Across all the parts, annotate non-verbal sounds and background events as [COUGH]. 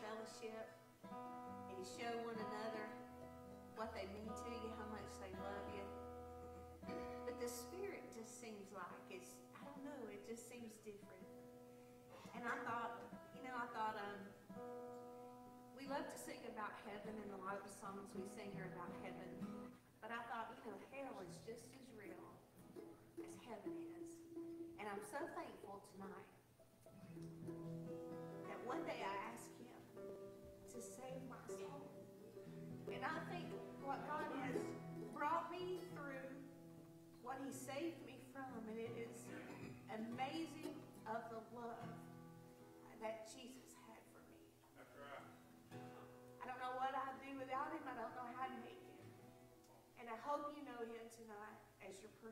fellowship and you show one another what they mean to you, how much they love you. But the Spirit just seems like it's, I don't know, it just seems different. And I thought, you know, I thought, um, we love to sing about heaven, and a lot of the songs we sing are about heaven. But I thought, you know, hell is just as real as heaven is. And I'm so thankful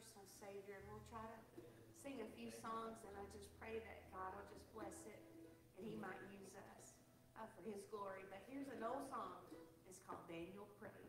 personal Savior. And we'll try to sing a few songs, and I just pray that God will just bless it and he might use us uh, for his glory. But here's an old song. It's called Daniel Prayed.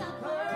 Content's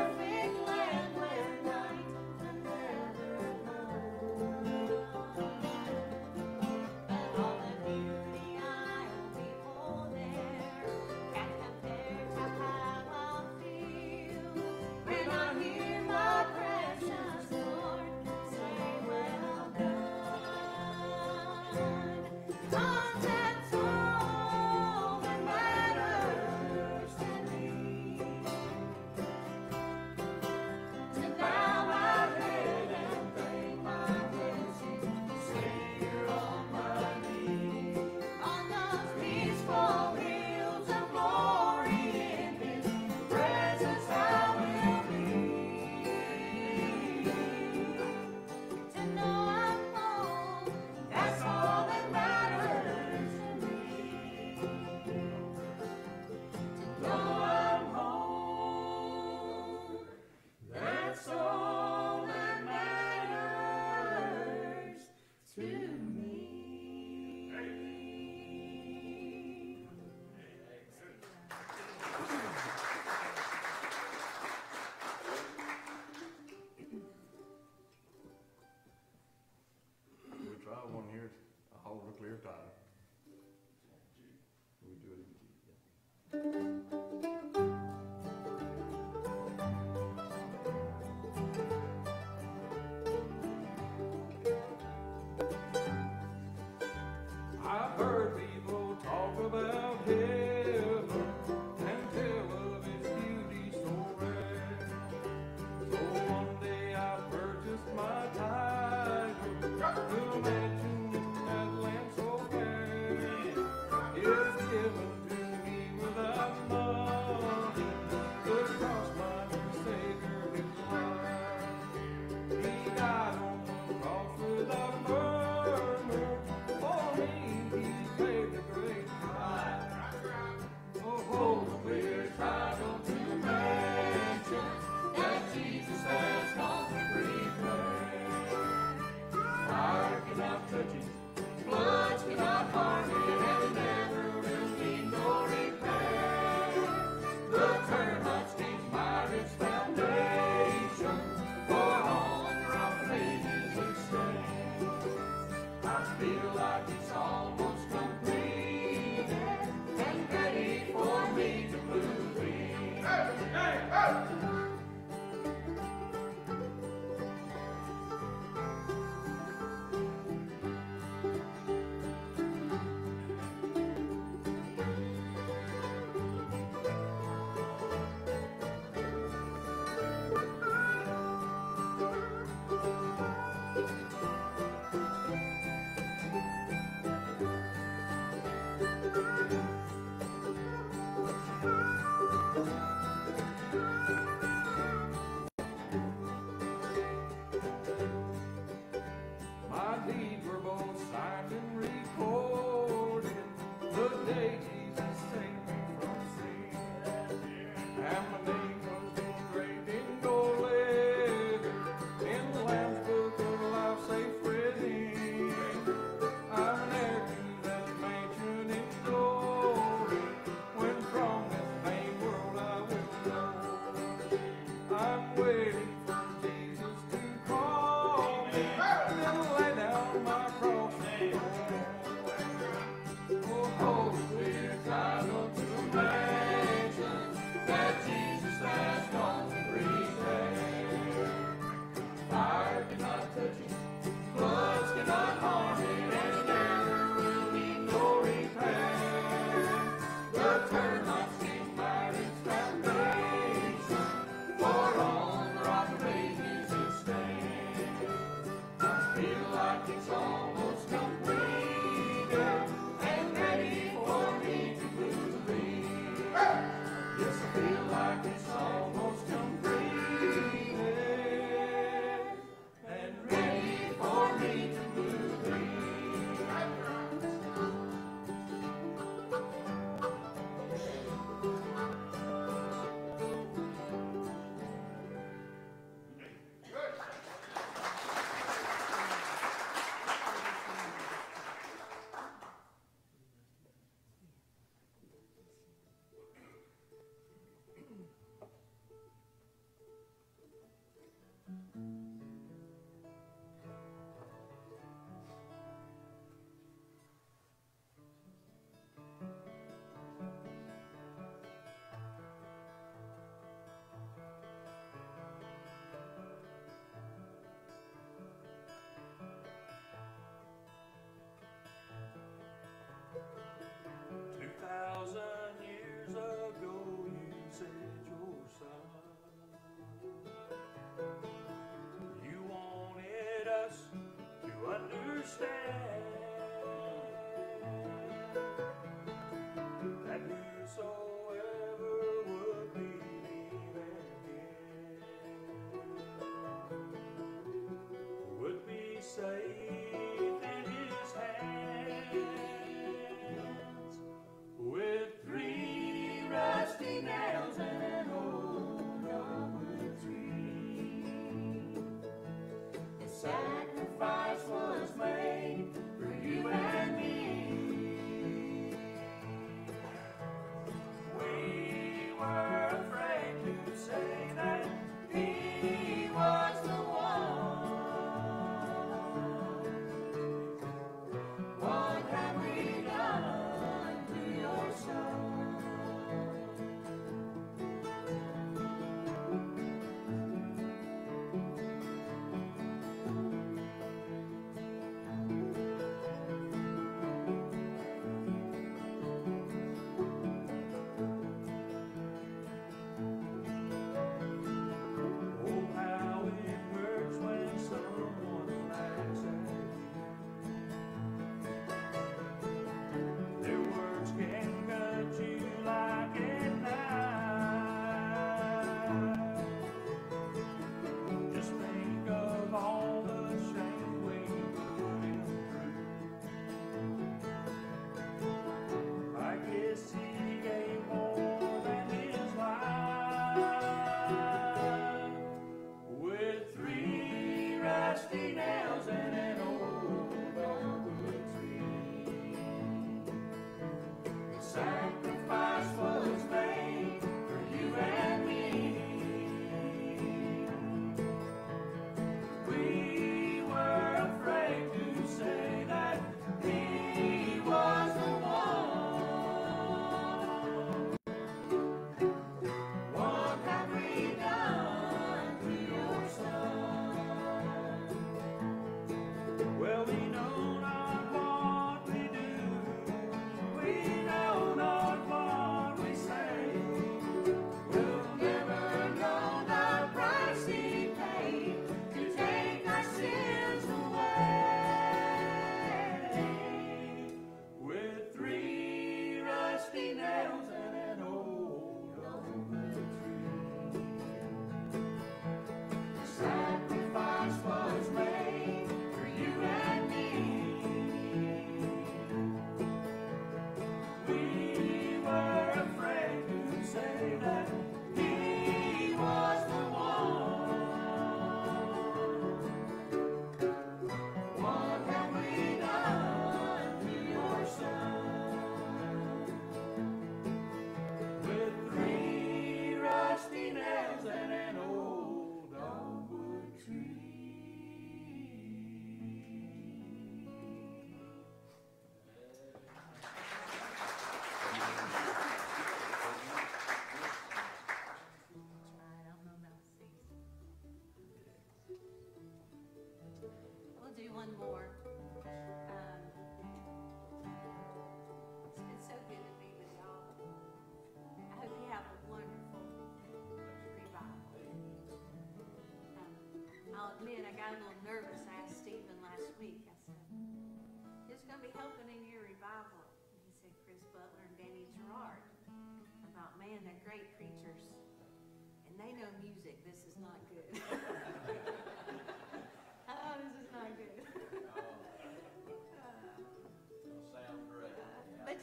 understand.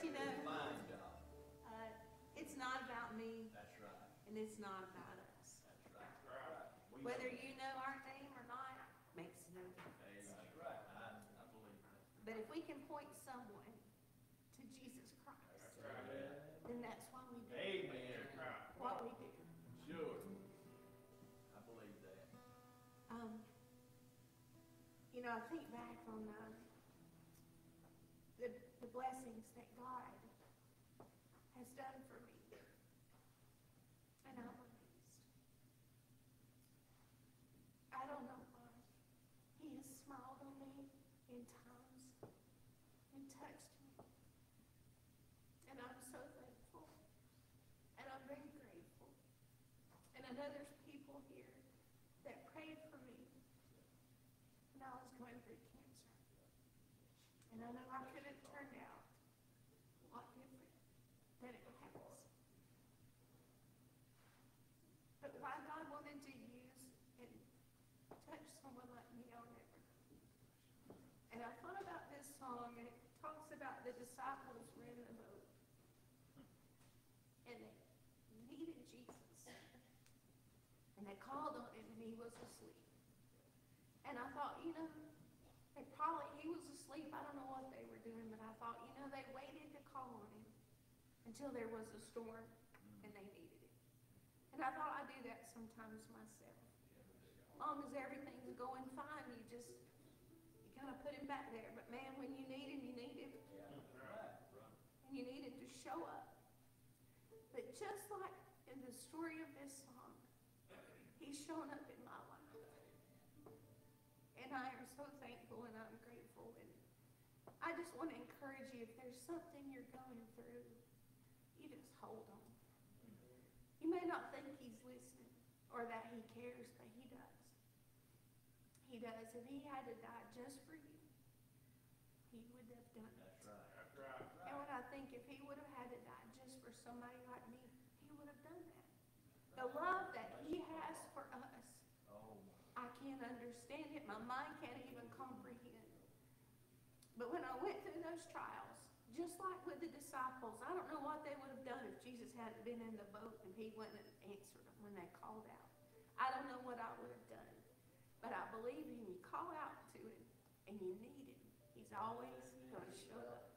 you know, Fine uh, it's not about me That's right. and it's not about us. That's right. Whether you know our name or not makes no difference. That's right. I, I believe that. But if we can point someone to Jesus Christ, then that's why we do Amen. what we do. Sure. I believe that. Um, you know, I think back on uh, the, the blessing touch someone like me, I'll never. And I thought about this song, and it talks about the disciples were in the boat. And they needed Jesus. And they called on him, and he was asleep. And I thought, you know, they probably, he was asleep, I don't know what they were doing, but I thought, you know, they waited to call on him until there was a storm and they needed it. And I thought I do that sometimes myself. Long as everything's going fine, you just, you kind of put him back there. But man, when you need him, you need him, and you need him to show up. But just like in the story of this song, he's shown up in my life. And I am so thankful and I'm grateful. And I just want to encourage you if there's something you're going through, you just hold on. You may not think he's listening or that he cares, but he does. He does. If he had to die just for you, he would have done it. That's right. That's right. And when I think if he would have had to die just for somebody like me, he would have done that. The love that he has for us, Oh, I can't understand it. My mind can't even comprehend. But when I went through those trials, just like with the disciples, I don't know what they would have done if Jesus hadn't been in the boat and he went and answered them when they called out. I don't know what I would have done. But I believe when you call out to him and you need him, he's always going to show up.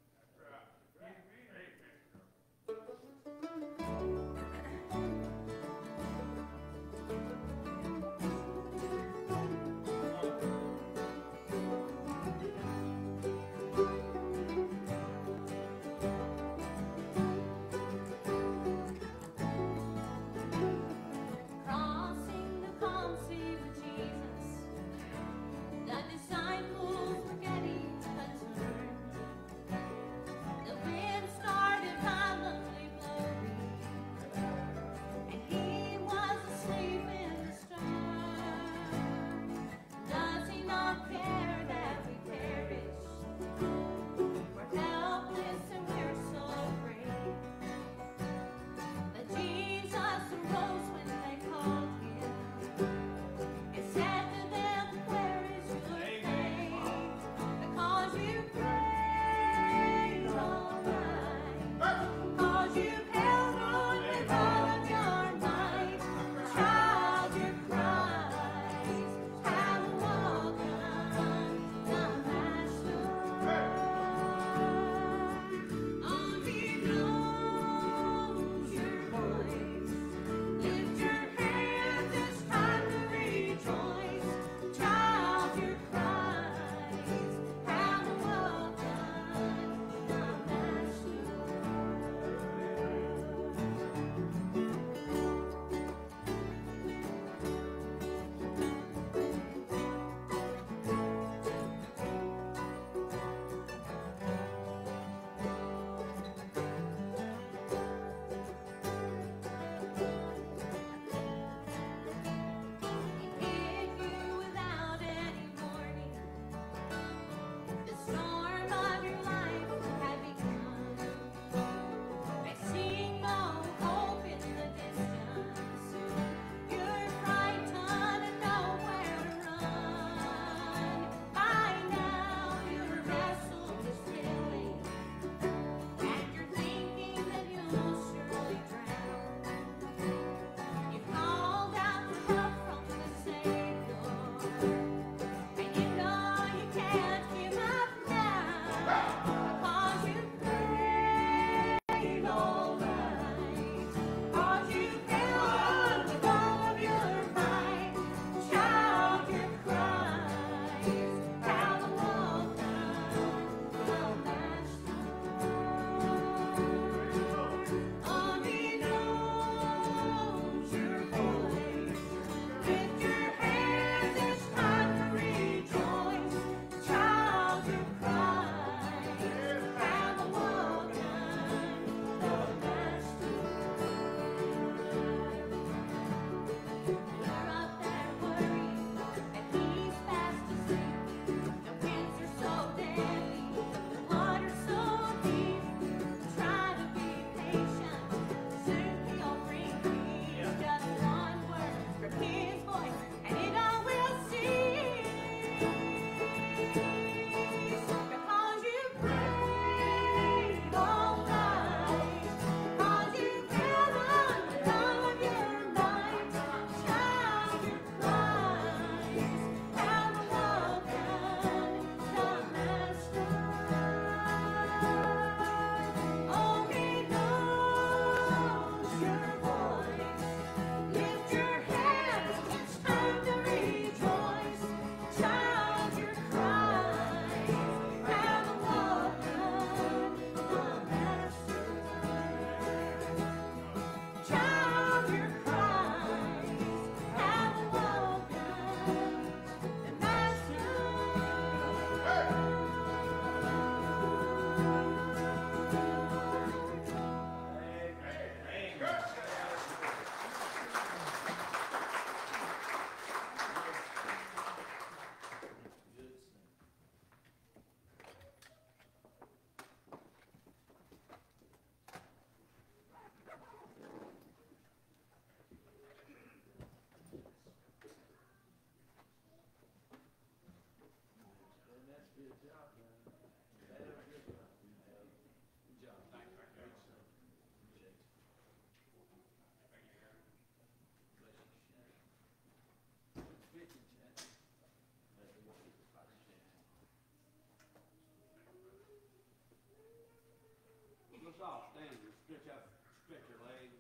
Let's all stand and stretch out, stretch your legs.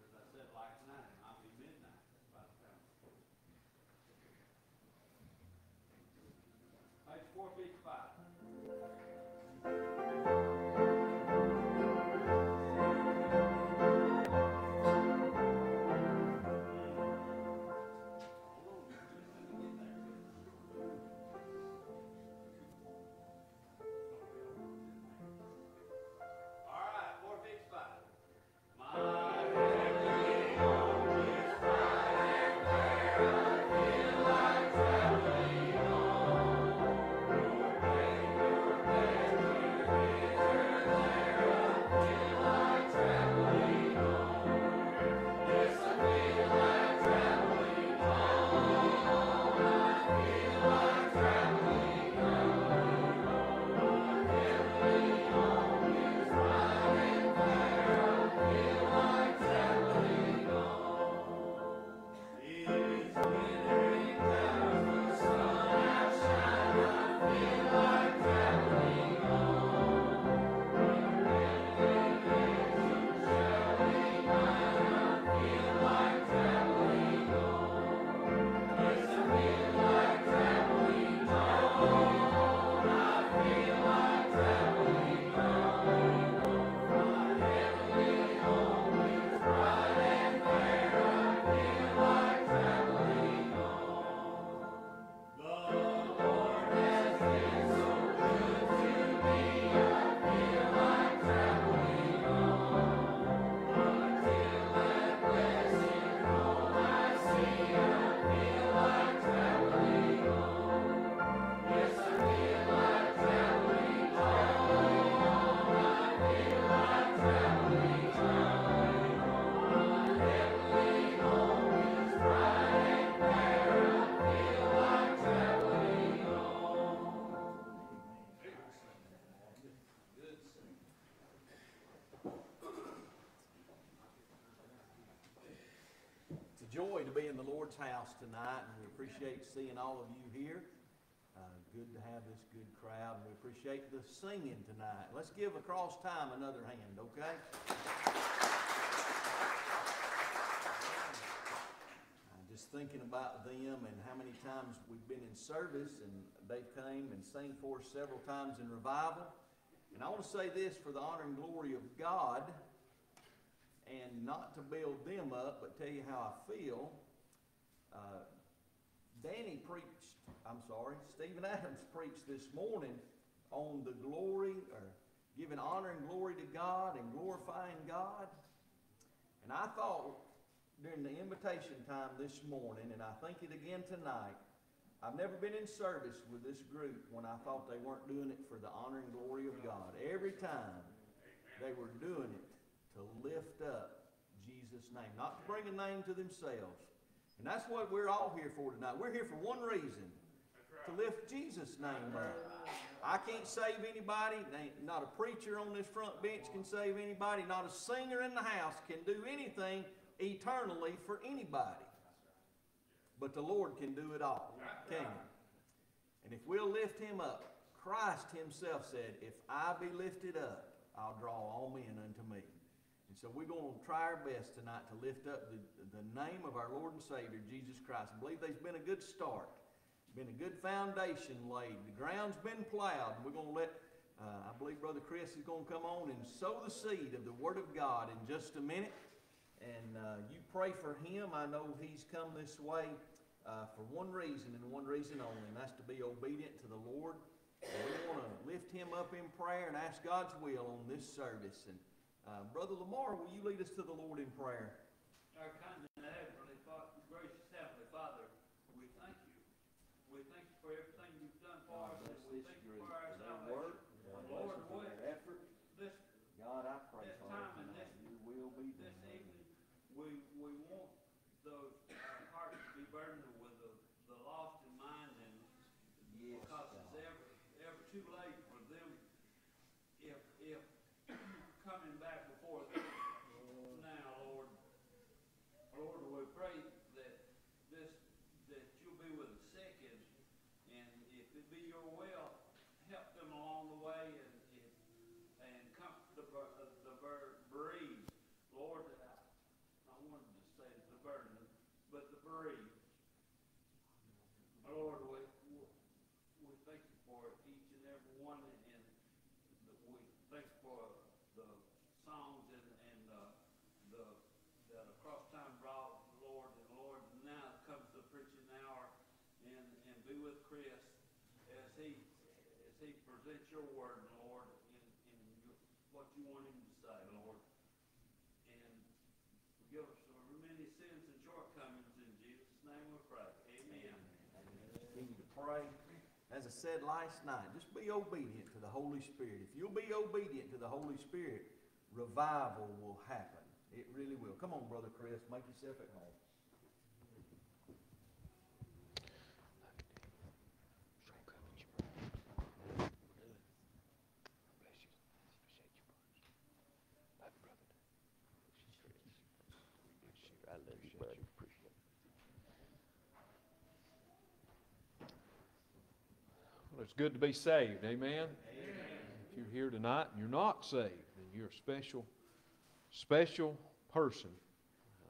As I said last night, it might be midnight by the time. Page 450. Lord's house tonight, and we appreciate seeing all of you here. Uh, good to have this good crowd, and we appreciate the singing tonight. Let's give Across Time another hand, okay? I'm just thinking about them and how many times we've been in service, and they came and sang for us several times in revival. And I want to say this for the honor and glory of God and not to build them up, but tell you how I feel. Uh, Danny preached, I'm sorry, Stephen Adams preached this morning on the glory, or giving honor and glory to God and glorifying God. And I thought during the invitation time this morning, and I think it again tonight, I've never been in service with this group when I thought they weren't doing it for the honor and glory of God. Every time they were doing it to lift up Jesus' name, not to bring a name to themselves. And that's what we're all here for tonight. We're here for one reason to lift Jesus' name up. I can't save anybody. Not a preacher on this front bench can save anybody. Not a singer in the house can do anything eternally for anybody. But the Lord can do it all, can He? And if we'll lift Him up, Christ Himself said, If I be lifted up, I'll draw all men unto me. And so we're going to try our best tonight to lift up the, the name of our Lord and Savior, Jesus Christ. I believe there's been a good start, been a good foundation laid. The ground's been plowed. We're going to let, uh, I believe Brother Kris is going to come on and sow the seed of the Word of God in just a minute. And uh, you pray for him. I know he's come this way uh, for one reason and one reason only, and that's to be obedient to the Lord. And we want to lift him up in prayer and ask God's will on this service. And uh, Brother Lamar, will you lead us to the Lord in prayer? Our kind and heavenly Father, gracious heavenly Father, we thank you. We thank you for everything you've done for us, and we thank you for our salvation. Lord, what effort. this, God, I pray This for time it and tonight. this- Your will be this done. evening, we, we want those, our hearts to be burdened with the, the lost in mind too late for them, if, if coming back before them now, Lord, Lord, we pray that this, that you'll be with the sick and, and if it be your will, help them along the way and, and, and comfort the, bur- uh, the bur- bereaved. Lord, I, I wanted to say the burden, but the bereaved. Lord, we, we, we thank you for each and every one and the- we thank you for the songs and, and, uh, the, the across time brought, Lord, and Lord, now comes the preaching hour and, and be with Kris as he, as he presents your word, Lord, in, in your, what you want him to say, Lord. And forgive us for many sins and shortcomings in Jesus' name we pray. Amen. Continue to pray. As I said last night, just be obedient to the Holy Spirit. If you'll be obedient to the Holy Spirit, revival will happen. It really will. Come on, Brother Kris, make yourself at home. Good to be saved, amen? If you're here tonight and you're not saved, then you're a special, special person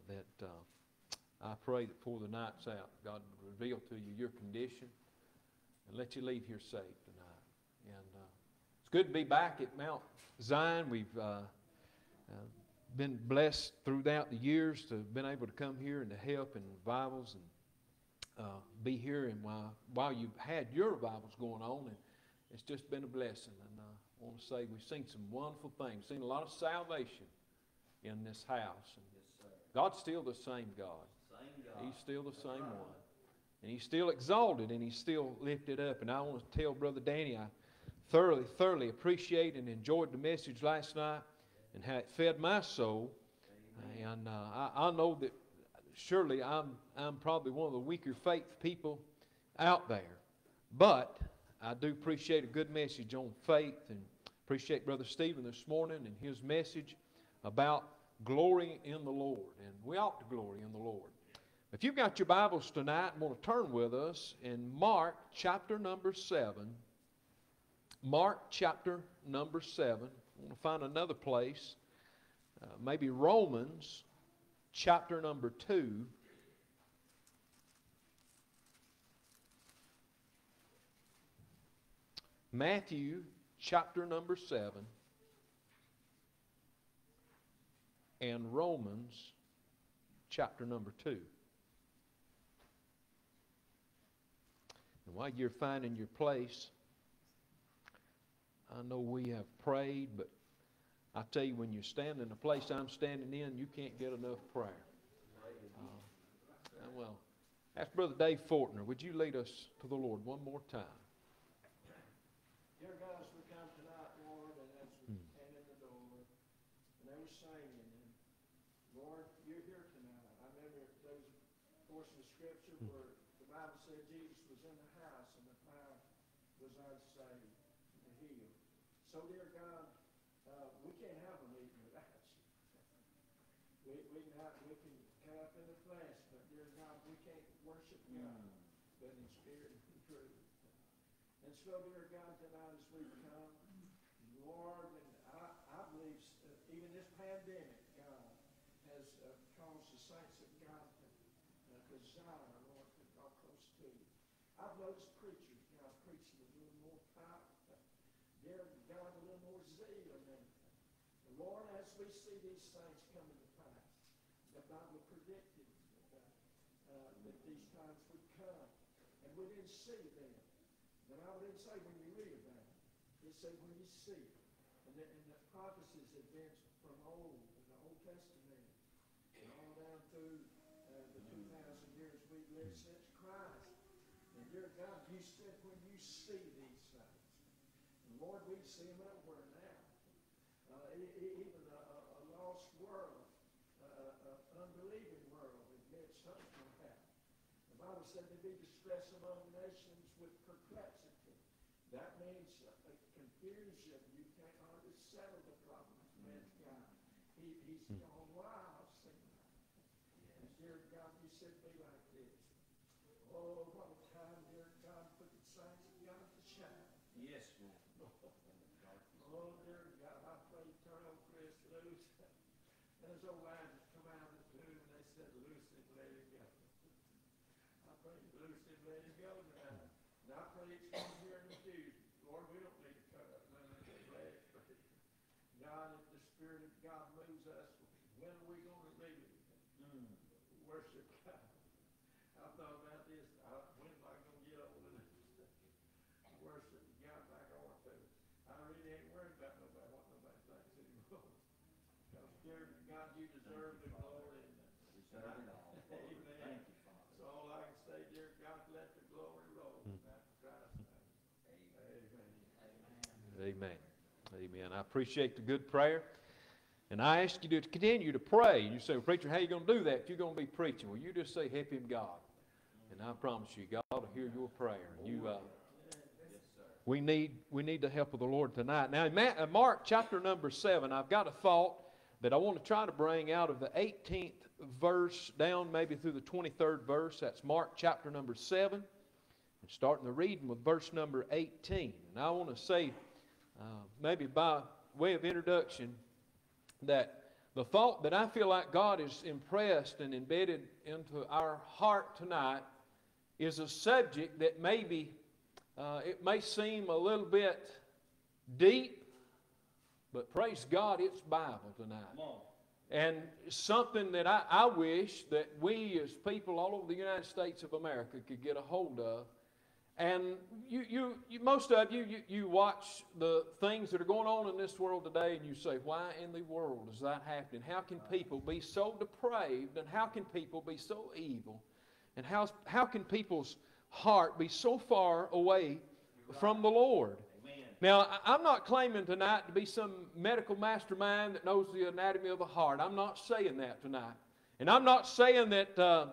that uh, I pray that before the night's out, God will reveal to you your condition and let you leave here safe tonight. And uh, it's good to be back at Mount Zion. We've uh, uh, been blessed throughout the years to have been able to come here and to help in revivals and uh, be here and while, while you've had your revivals going on, and it's just been a blessing. And uh, I want to say we've seen some wonderful things, seen a lot of salvation in this house. And Yes, sir. God's still the same God. Same God. He's still the same one. And he's still exalted and he's still lifted up. And I want to tell Brother Danny, I thoroughly, thoroughly appreciate and enjoyed the message last night and how it fed my soul. And uh, I, I know that surely I'm, I'm probably one of the weaker faith people out there. But I do appreciate a good message on faith and appreciate Brother Stephen this morning and his message about glory in the Lord. And we ought to glory in the Lord. If you've got your Bibles tonight and want to turn with us in Mark chapter number 7, Mark chapter number 7, I want to find another place, uh, maybe Romans chapter number 2. Matthew chapter number 7 and Romans chapter number 2. And while you're finding your place, I know we have prayed, but I tell you, when you stand in the place I'm standing in, you can't get enough prayer. Uh, well, ask Brother Dave Fortner, would you lead us to the Lord one more time? Dear God, as we come tonight, Lord, and as we Hmm. stand in the door, and they were singing, and Lord, you're here tonight. I remember there was a portion of scripture Hmm. where the Bible said Jesus was in the house and the power was unsaved to heal. So, dear God, uh, we can't have a meeting without you. We, we can have, we can come up in the flesh, but dear God, we can't worship God, but in spirit and in truth. And so, dear God, tonight as we come, Lord, and I, I believe uh, even this pandemic, God, has uh, caused the saints of God to uh, desire, Lord, to draw close to you. I've noticed preachers, God, preaching a little more power, dear God, a little more zeal everything. Lord, as we see these things coming to pass, the Bible predicted that, uh, that these times would come, and we didn't see them. Say when you read about it. It said when you see it. And the, and the prophecies been from old, in the Old Testament, and all down through uh, the 2,000 years we've lived since Christ. And dear God, you said when you see these things. And Lord, we see them everywhere now. Uh, even a, a, lost world, an unbelieving world admits something will happen. The Bible said there be distress among nations with perplexity. that means uh, confusion. You can't hardly settle the problems man's got. He, he's gone wild, seems like. And dear God, you said be like this. Oh, what a time, dear God, for the saints of God to shine. Yes, Lord. Oh, dear God, I pray you turn on Kris loose. And those old lines that come out of the tomb, and they said, loose him, let him go. I pray you loose him, let him go now. And I pray it's come here in the Tuesday. Lord, we don't need to cut up none of these legs. God, if the Spirit of God moves us, when are we gonna leave it? Mm. Worship God. I thought about this, I, when am I gonna get over this? Worship God like I want to. I really ain't worried about nobody, what nobody thinks anymore. Because dear God, you deserve the glory. We serve it all. Amen. Thank you, Father. So all I can say, dear God, let the glory roll. That's Christ's name. Amen. Amen. Amen. I appreciate the good prayer. And I ask you to continue to pray. You say, well, Preacher, how are you going to do that you're going to be preaching? Well, you just say, Help him God. And I promise you, God will hear your prayer. You, uh, we, need, we need the help of the Lord tonight. Now, in uh, Mark chapter number 7, I've got a thought that I want to try to bring out of the 18th verse down maybe through the 23rd verse. That's Mark chapter number 7. And starting the reading with verse number 18. And I want to say, uh, maybe by way of introduction, that the thought that I feel like God is impressed and embedded into our heart tonight is a subject that maybe uh, it may seem a little bit deep, but praise God, it's Bible tonight. And something that I, I wish that we as people all over the United States of America could get a hold of. And you, you, you most of you, you, you watch the things that are going on in this world today and you say, why in the world is that happening? How can people be so depraved and how can people be so evil? And how, how can people's heart be so far away from the Lord? Amen. Now, I'm not claiming tonight to be some medical mastermind that knows the anatomy of the heart. I'm not saying that tonight. And I'm not saying that uh,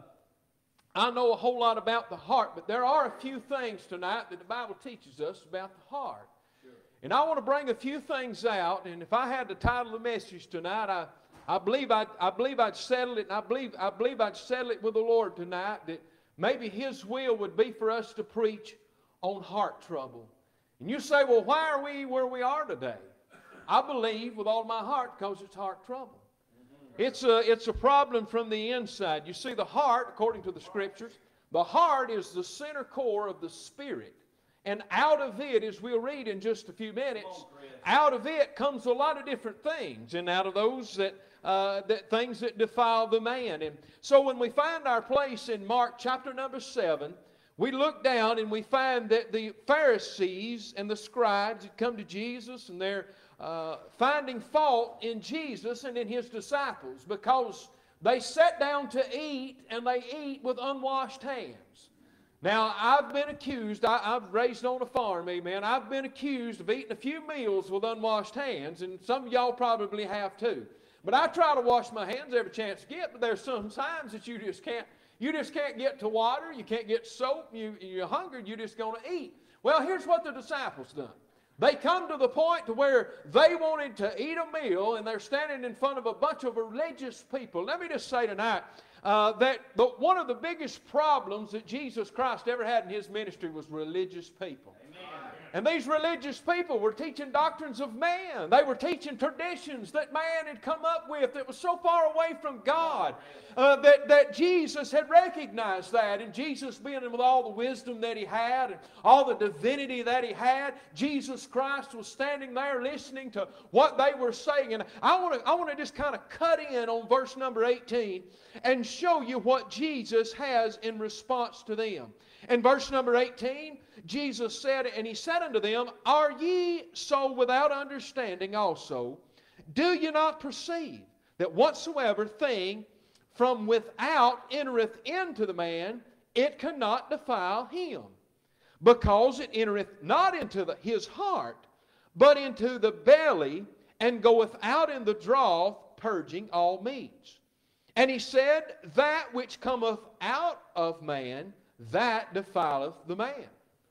I know a whole lot about the heart, but there are a few things tonight that the Bible teaches us about the heart. And I want to bring a few things out, and if I had to title the message tonight, I, I, believe, I'd, I believe I'd settle it, and I believe, I believe I'd settle it with the Lord tonight that maybe His will would be for us to preach on heart trouble. And you say, well, why are we where we are today? I believe with all my heart because it's heart trouble. It's a, it's a problem from the inside. You see, the heart, according to the scriptures, the heart is the center core of the spirit. And out of it, as we'll read in just a few minutes, out of it comes a lot of different things. And out of those that, uh, that things that defile the man. And so when we find our place in Mark chapter number 7, we look down and we find that the Pharisees and the scribes had come to Jesus and they're uh, finding fault in Jesus and in his disciples because they sat down to eat and they eat with unwashed hands. Now, I've been accused, I, I'm raised on a farm, amen. I've been accused of eating a few meals with unwashed hands, and some of y'all probably have too. But I try to wash my hands every chance I get, but there's some times that you just can't you just can't get to water, you can't get soap, you, you're hungry, you're just going to eat. Well, here's what the disciples done. They come to the point to where they wanted to eat a meal and they're standing in front of a bunch of religious people. Let me just say tonight uh, that the, one of the biggest problems that Jesus Christ ever had in his ministry was religious people. And these religious people were teaching doctrines of man. They were teaching traditions that man had come up with that was so far away from God uh, that, that Jesus had recognized that. And Jesus, being with all the wisdom that he had and all the divinity that he had, Jesus Christ was standing there listening to what they were saying. And I want to I want to just kind of cut in on verse number 18 and show you what Jesus has in response to them. In verse number 18, Jesus said, And he said unto them, Are ye so without understanding also? Do ye not perceive that whatsoever thing from without entereth into the man, it cannot defile him? Because it entereth not into the, his heart, but into the belly, and goeth out in the drought, purging all meats. And he said, That which cometh out of man, that defileth the man.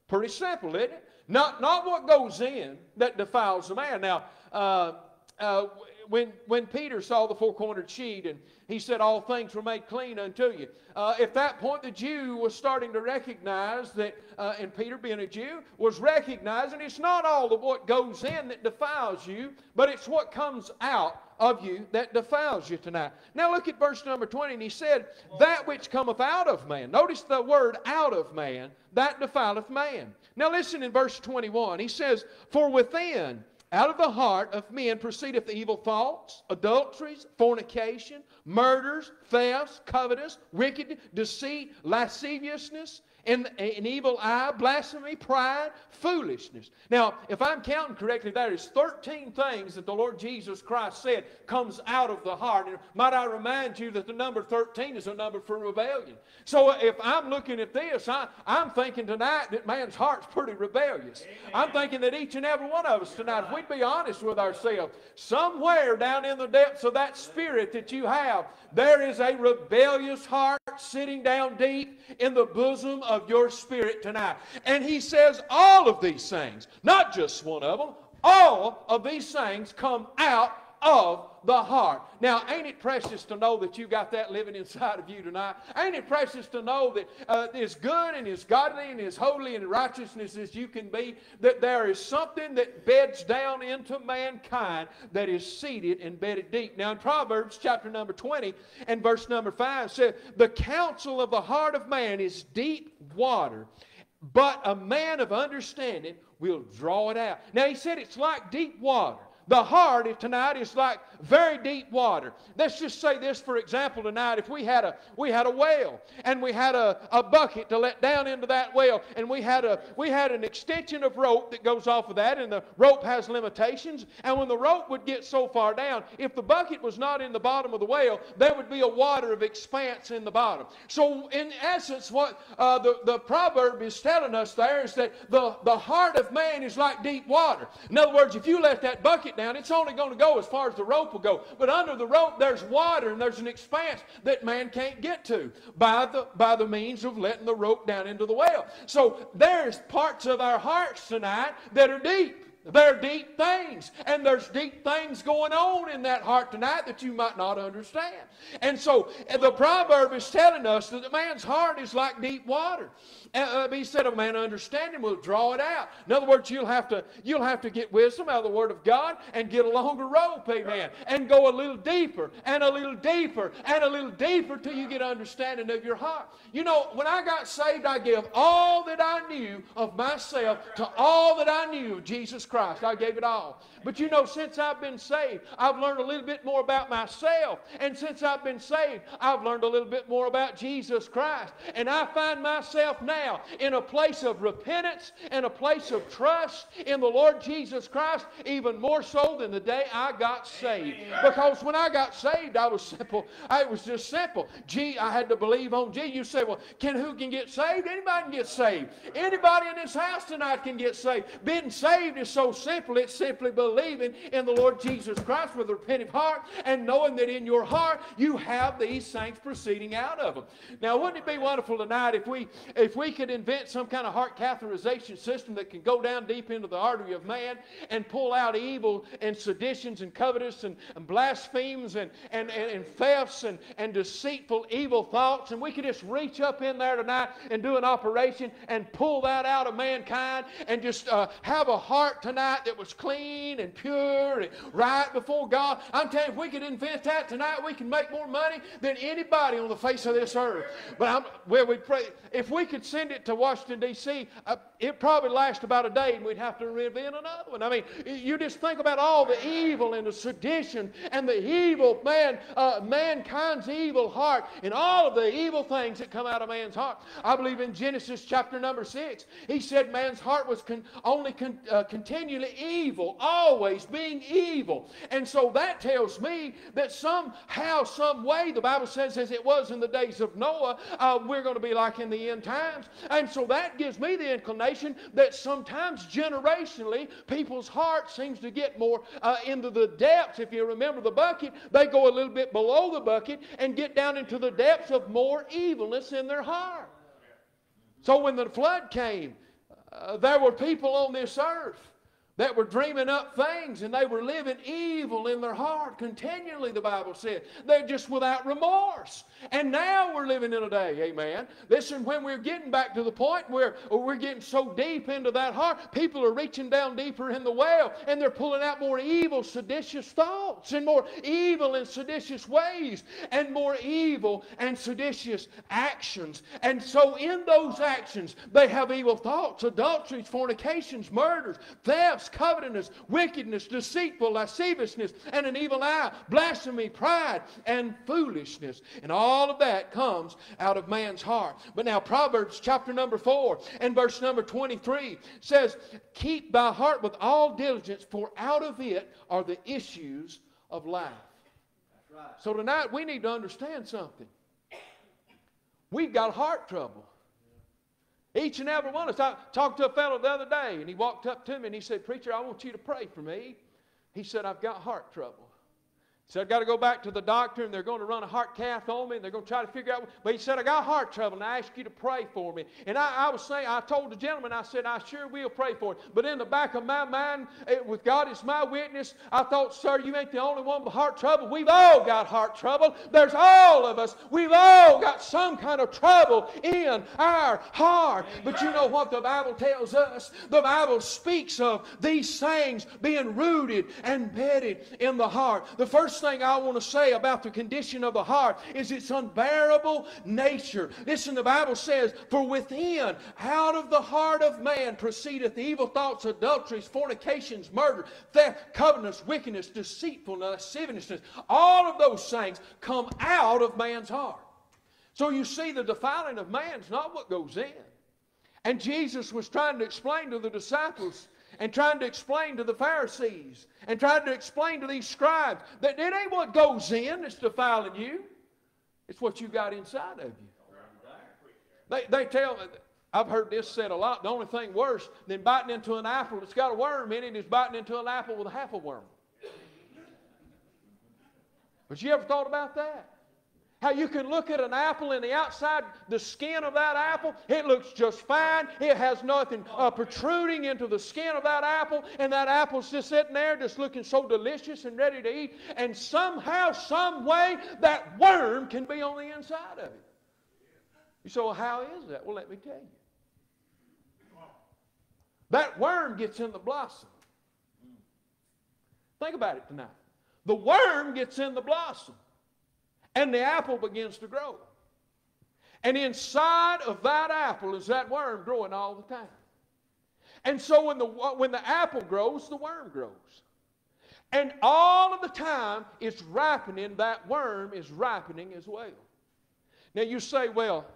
Pretty simple, isn't it? Not, not what goes in that defiles the man. Now, uh, uh, when, when Peter saw the four cornered sheet and he said, All things were made clean unto you. Uh, at that point, the Jew was starting to recognize that, uh, and Peter, being a Jew, was recognizing it's not all of what goes in that defiles you, but it's what comes out of you that defiles you tonight. Now look at verse number 20, and he said, That which cometh out of man. Notice the word out of man, that defileth man. Now listen in verse 21. He says, For within, out of the heart of men proceedeth the evil thoughts, adulteries, fornication, murders, thefts, covetous, wicked, deceit, lasciviousness, and an evil eye, blasphemy, pride, foolishness. Now, if I'm counting correctly, there is 13 things that the Lord Jesus Christ said comes out of the heart. And might I remind you that the number 13 is a number for rebellion. So if I'm looking at this, I, am thinking tonight that man's heart's pretty rebellious. Amen. I'm thinking that each and every one of us tonight, if we'd be honest with ourselves, somewhere down in the depths of that spirit that you have, there is a rebellious heart sitting down deep in the bosom of your spirit tonight. And he says all of these things, not just one of them, all of these things come out of the heart. Now, ain't it precious to know that you got that living inside of you tonight? Ain't it precious to know that uh, as good and as godly and as holy and righteousness as you can be, that there is something that beds down into mankind that is seated and bedded deep. Now, in Proverbs chapter number 20 and verse number 5 says, The counsel of the heart of man is deep water, but a man of understanding will draw it out. Now, he said it's like deep water. The heart tonight is like very deep water. Let's just say this for example tonight. If we had a we had a well and we had a, a bucket to let down into that well, and we had a we had an extension of rope that goes off of that, and the rope has limitations. And when the rope would get so far down, if the bucket was not in the bottom of the well, there would be a water of expanse in the bottom. So in essence, what uh, the, the proverb is telling us there is that the, the heart of man is like deep water. In other words, if you let that bucket it down, it's only going to go as far as the rope will go. But under the rope, there's water and there's an expanse that man can't get to by the, by the means of letting the rope down into the well. So there's parts of our hearts tonight that are deep. There are deep things, and there's deep things going on in that heart tonight that you might not understand. And so eh, the proverb is telling us that the man's heart is like deep water. He said, "A man understanding will draw it out." In other words, you'll have to you'll have to get wisdom out of the Word of God and get a longer rope, amen, and go a little deeper and a little deeper and a little deeper till you get understanding of your heart. You know, when I got saved, I gave all that I knew of myself to all that I knew of Jesus Christ. I gave it all. But you know, since I've been saved, I've learned a little bit more about myself. And since I've been saved, I've learned a little bit more about Jesus Christ. And I find myself now in a place of repentance and a place of trust in the Lord Jesus Christ, even more so than the day I got saved. Because when I got saved, I was simple. It was just simple. Gee, I had to believe on Gee. You say, well, can who can get saved? Anybody can get saved. Anybody in this house tonight can get saved. Being saved is so simple. It's simply believing believing in the Lord Jesus Christ with a repentant heart and knowing that in your heart you have these things proceeding out of them. Now, wouldn't it be wonderful tonight if we if we could invent some kind of heart catheterization system that can go down deep into the artery of man and pull out evil and seditions and covetous and, and blasphemes and, and, and, and thefts and, and deceitful evil thoughts, and we could just reach up in there tonight and do an operation and pull that out of mankind and just uh, have a heart tonight that was clean and pure and right before God. I'm telling you, if we could invent that tonight, we can make more money than anybody on the face of this earth. But I'm, well, we pray if we could send it to Washington D.C. Uh, it probably last about a day, and we'd have to invent another one. I mean, you just think about all the evil and the sedition and the evil man, uh, mankind's evil heart, and all of the evil things that come out of man's heart. I believe in Genesis chapter number six, he said man's heart was con- only con- uh, continually evil, always being evil. And so that tells me that somehow, some way, the Bible says, as it was in the days of Noah, uh, we're going to be like in the end times. And so that gives me the inclination that sometimes generationally, people's heart seems to get more uh, into the depths. If you remember the bucket, they go a little bit below the bucket and get down into the depths of more evilness in their heart. So when the flood came, uh, there were people on this earth that were dreaming up things and they were living evil in their heart continually, the Bible said. They're just without remorse. And now we're living in a day, amen. Listen, when we're getting back to the point where oh, we're getting so deep into that heart, people are reaching down deeper in the well and they're pulling out more evil, seditious thoughts and more evil and seditious ways and more evil and seditious actions. And so in those actions, they have evil thoughts, adulteries, fornications, murders, thefts, covetousness, wickedness, deceitful, lasciviousness, and an evil eye, blasphemy, pride, and foolishness. And all of that comes out of man's heart. But now, Proverbs chapter number 4 and verse number 23 says, Keep thy heart with all diligence, for out of it are the issues of life. So tonight we need to understand something. We've got heart trouble. Each and every one of us. I talked to a fellow the other day, and he walked up to me and he said, Preacher, I want you to pray for me. He said, I've got heart trouble. He said, I've got to go back to the doctor, and they're going to run a heart cath on me, and they're going to try to figure out. But he said, I got heart trouble, and I ask you to pray for me. And I, I was saying, I told the gentleman, I said, I sure will pray for him. But in the back of my mind, it, with God as my witness, I thought, sir, you ain't the only one with heart trouble. We've all got heart trouble. There's all of us. We've all got some kind of trouble in our heart. But you know what the Bible tells us? The Bible speaks of these things being rooted and bedded in the heart. The first thing I want to say about the condition of the heart is its unbearable nature. Listen, the Bible says, For within, out of the heart of man proceedeth evil thoughts, adulteries, fornications, murder, theft, covetousness, wickedness, deceitfulness, lasciviousness. All of those things come out of man's heart. So you see, the defiling of man's not what goes in. And Jesus was trying to explain to the disciples and trying to explain to the Pharisees and trying to explain to these scribes that it ain't what goes in that's defiling you, it's what you got inside of you. They, they tell, I've heard this said a lot. The only thing worse than biting into an apple that's got a worm in it is biting into an apple with a half a worm. But you ever thought about that? How you can look at an apple and the outside, the skin of that apple, it looks just fine. It has nothing uh, protruding into the skin of that apple, and that apple's just sitting there, just looking so delicious and ready to eat. And somehow, some way, that worm can be on the inside of it. You say, well, how is that? Well, let me tell you. That worm gets in the blossom. Think about it tonight. The worm gets in the blossom and the apple begins to grow. And inside of that apple is that worm growing all the time. And so when the, when the apple grows, the worm grows. And all of the time it's ripening, that worm is ripening as well. Now you say, well,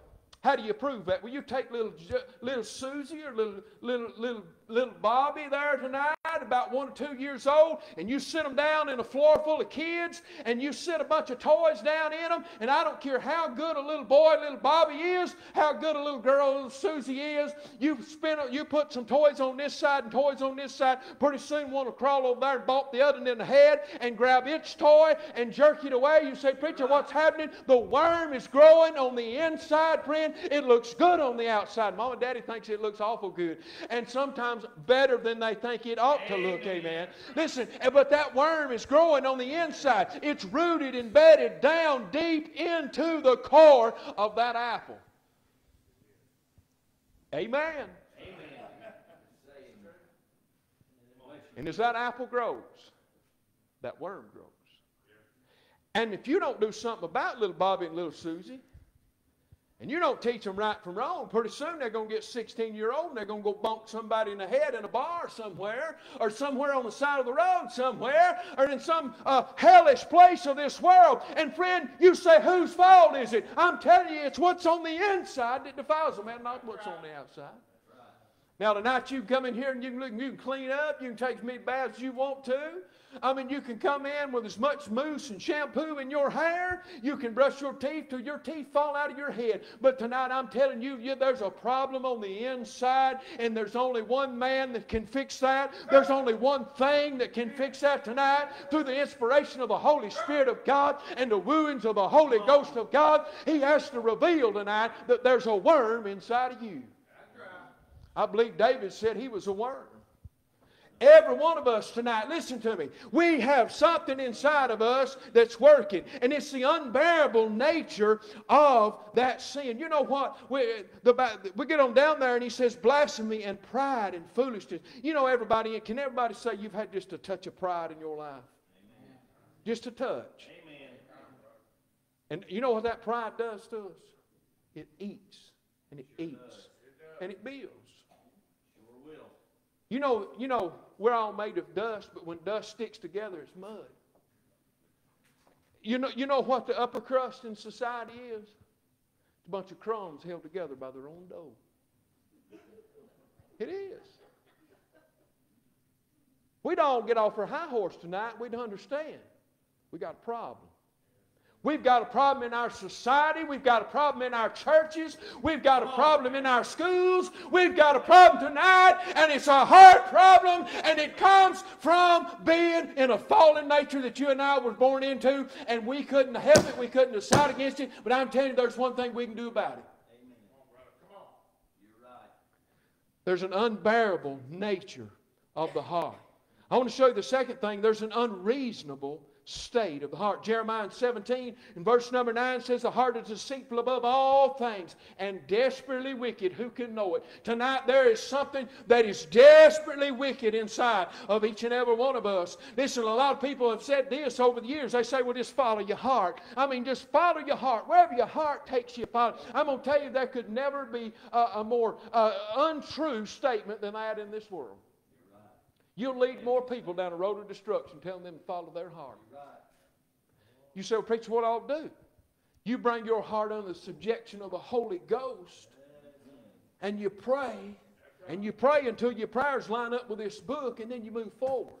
how do you prove that? Well, you take little, little Susie or little, little, little, little Bobby there tonight, about one or two years old, and you sit them down in a floor full of kids, and you sit a bunch of toys down in them, and I don't care how good a little boy, little Bobby is, how good a little girl, little Susie is, you spin, you put some toys on this side and toys on this side, pretty soon one will crawl over there and bump the other in the head and grab its toy and jerk it away. You say, preacher, what's happening? The worm is growing on the inside, friend. It looks good on the outside. Mom and Daddy thinks it looks awful good. And sometimes better than they think it ought to look, amen. Listen, but that worm is growing on the inside. It's rooted, embedded down deep into the core of that apple. Amen. And as that apple grows, that worm grows. And if you don't do something about little Bobby and little Susie, and you don't teach them right from wrong, pretty soon they're going to get 16 year old and they're going to go bonk somebody in the head in a bar somewhere, or somewhere on the side of the road somewhere, or in some uh, hellish place of this world. And friend, you say, whose fault is it? I'm telling you, it's what's on the inside that defiles them, and not what's on the outside. Now, tonight you come in here and you can, you can clean up, you can take as many baths as you want to. I mean, you can come in with as much mousse and shampoo in your hair. You can brush your teeth till your teeth fall out of your head. But tonight, I'm telling you, you, there's a problem on the inside, and there's only one man that can fix that. There's only one thing that can fix that tonight through the inspiration of the Holy Spirit of God and the wooings of the Holy Ghost of God. He has to reveal tonight that there's a worm inside of you. I believe David said he was a worm. Every one of us tonight, listen to me. We have something inside of us that's working, and it's the unbearable nature of that sin. You know what? We, the, we get on down there, and he says blasphemy and pride and foolishness. You know, everybody, can everybody say you've had just a touch of pride in your life? Amen. Just a touch. Amen. And you know what that pride does to us? It eats, and it eats, and it builds. You know, you know, we're all made of dust, but when dust sticks together, it's mud. You know, you know what the upper crust in society is? It's a bunch of crumbs held together by their own dough. It is. We don't get off our high horse tonight. We'd understand. We got a problem. We've got a problem in our society. We've got a problem in our churches. We've got a problem in our schools. We've got a problem tonight, and it's a heart problem, and it comes from being in a fallen nature that you and I were born into, and we couldn't help it. We couldn't decide against it. But I'm telling you, there's one thing we can do about it. There's an unbearable nature of the heart. I want to show you the second thing. There's an unreasonable state of the heart. Jeremiah 17 in verse number 9 says, The heart is deceitful above all things and desperately wicked. Who can know it? Tonight there is something that is desperately wicked inside of each and every one of us. Listen, a lot of people have said this over the years. They say, Well, just follow your heart. I mean, just follow your heart. Wherever your heart takes you, follow. I'm going to tell you, there could never be a, a more uh, untrue statement than that in this world. You'll lead more people down a road of destruction telling them to follow their heart. You say, well, preacher, what I'll do? You bring your heart under the subjection of the Holy Ghost and you pray and you pray until your prayers line up with this book and then you move forward.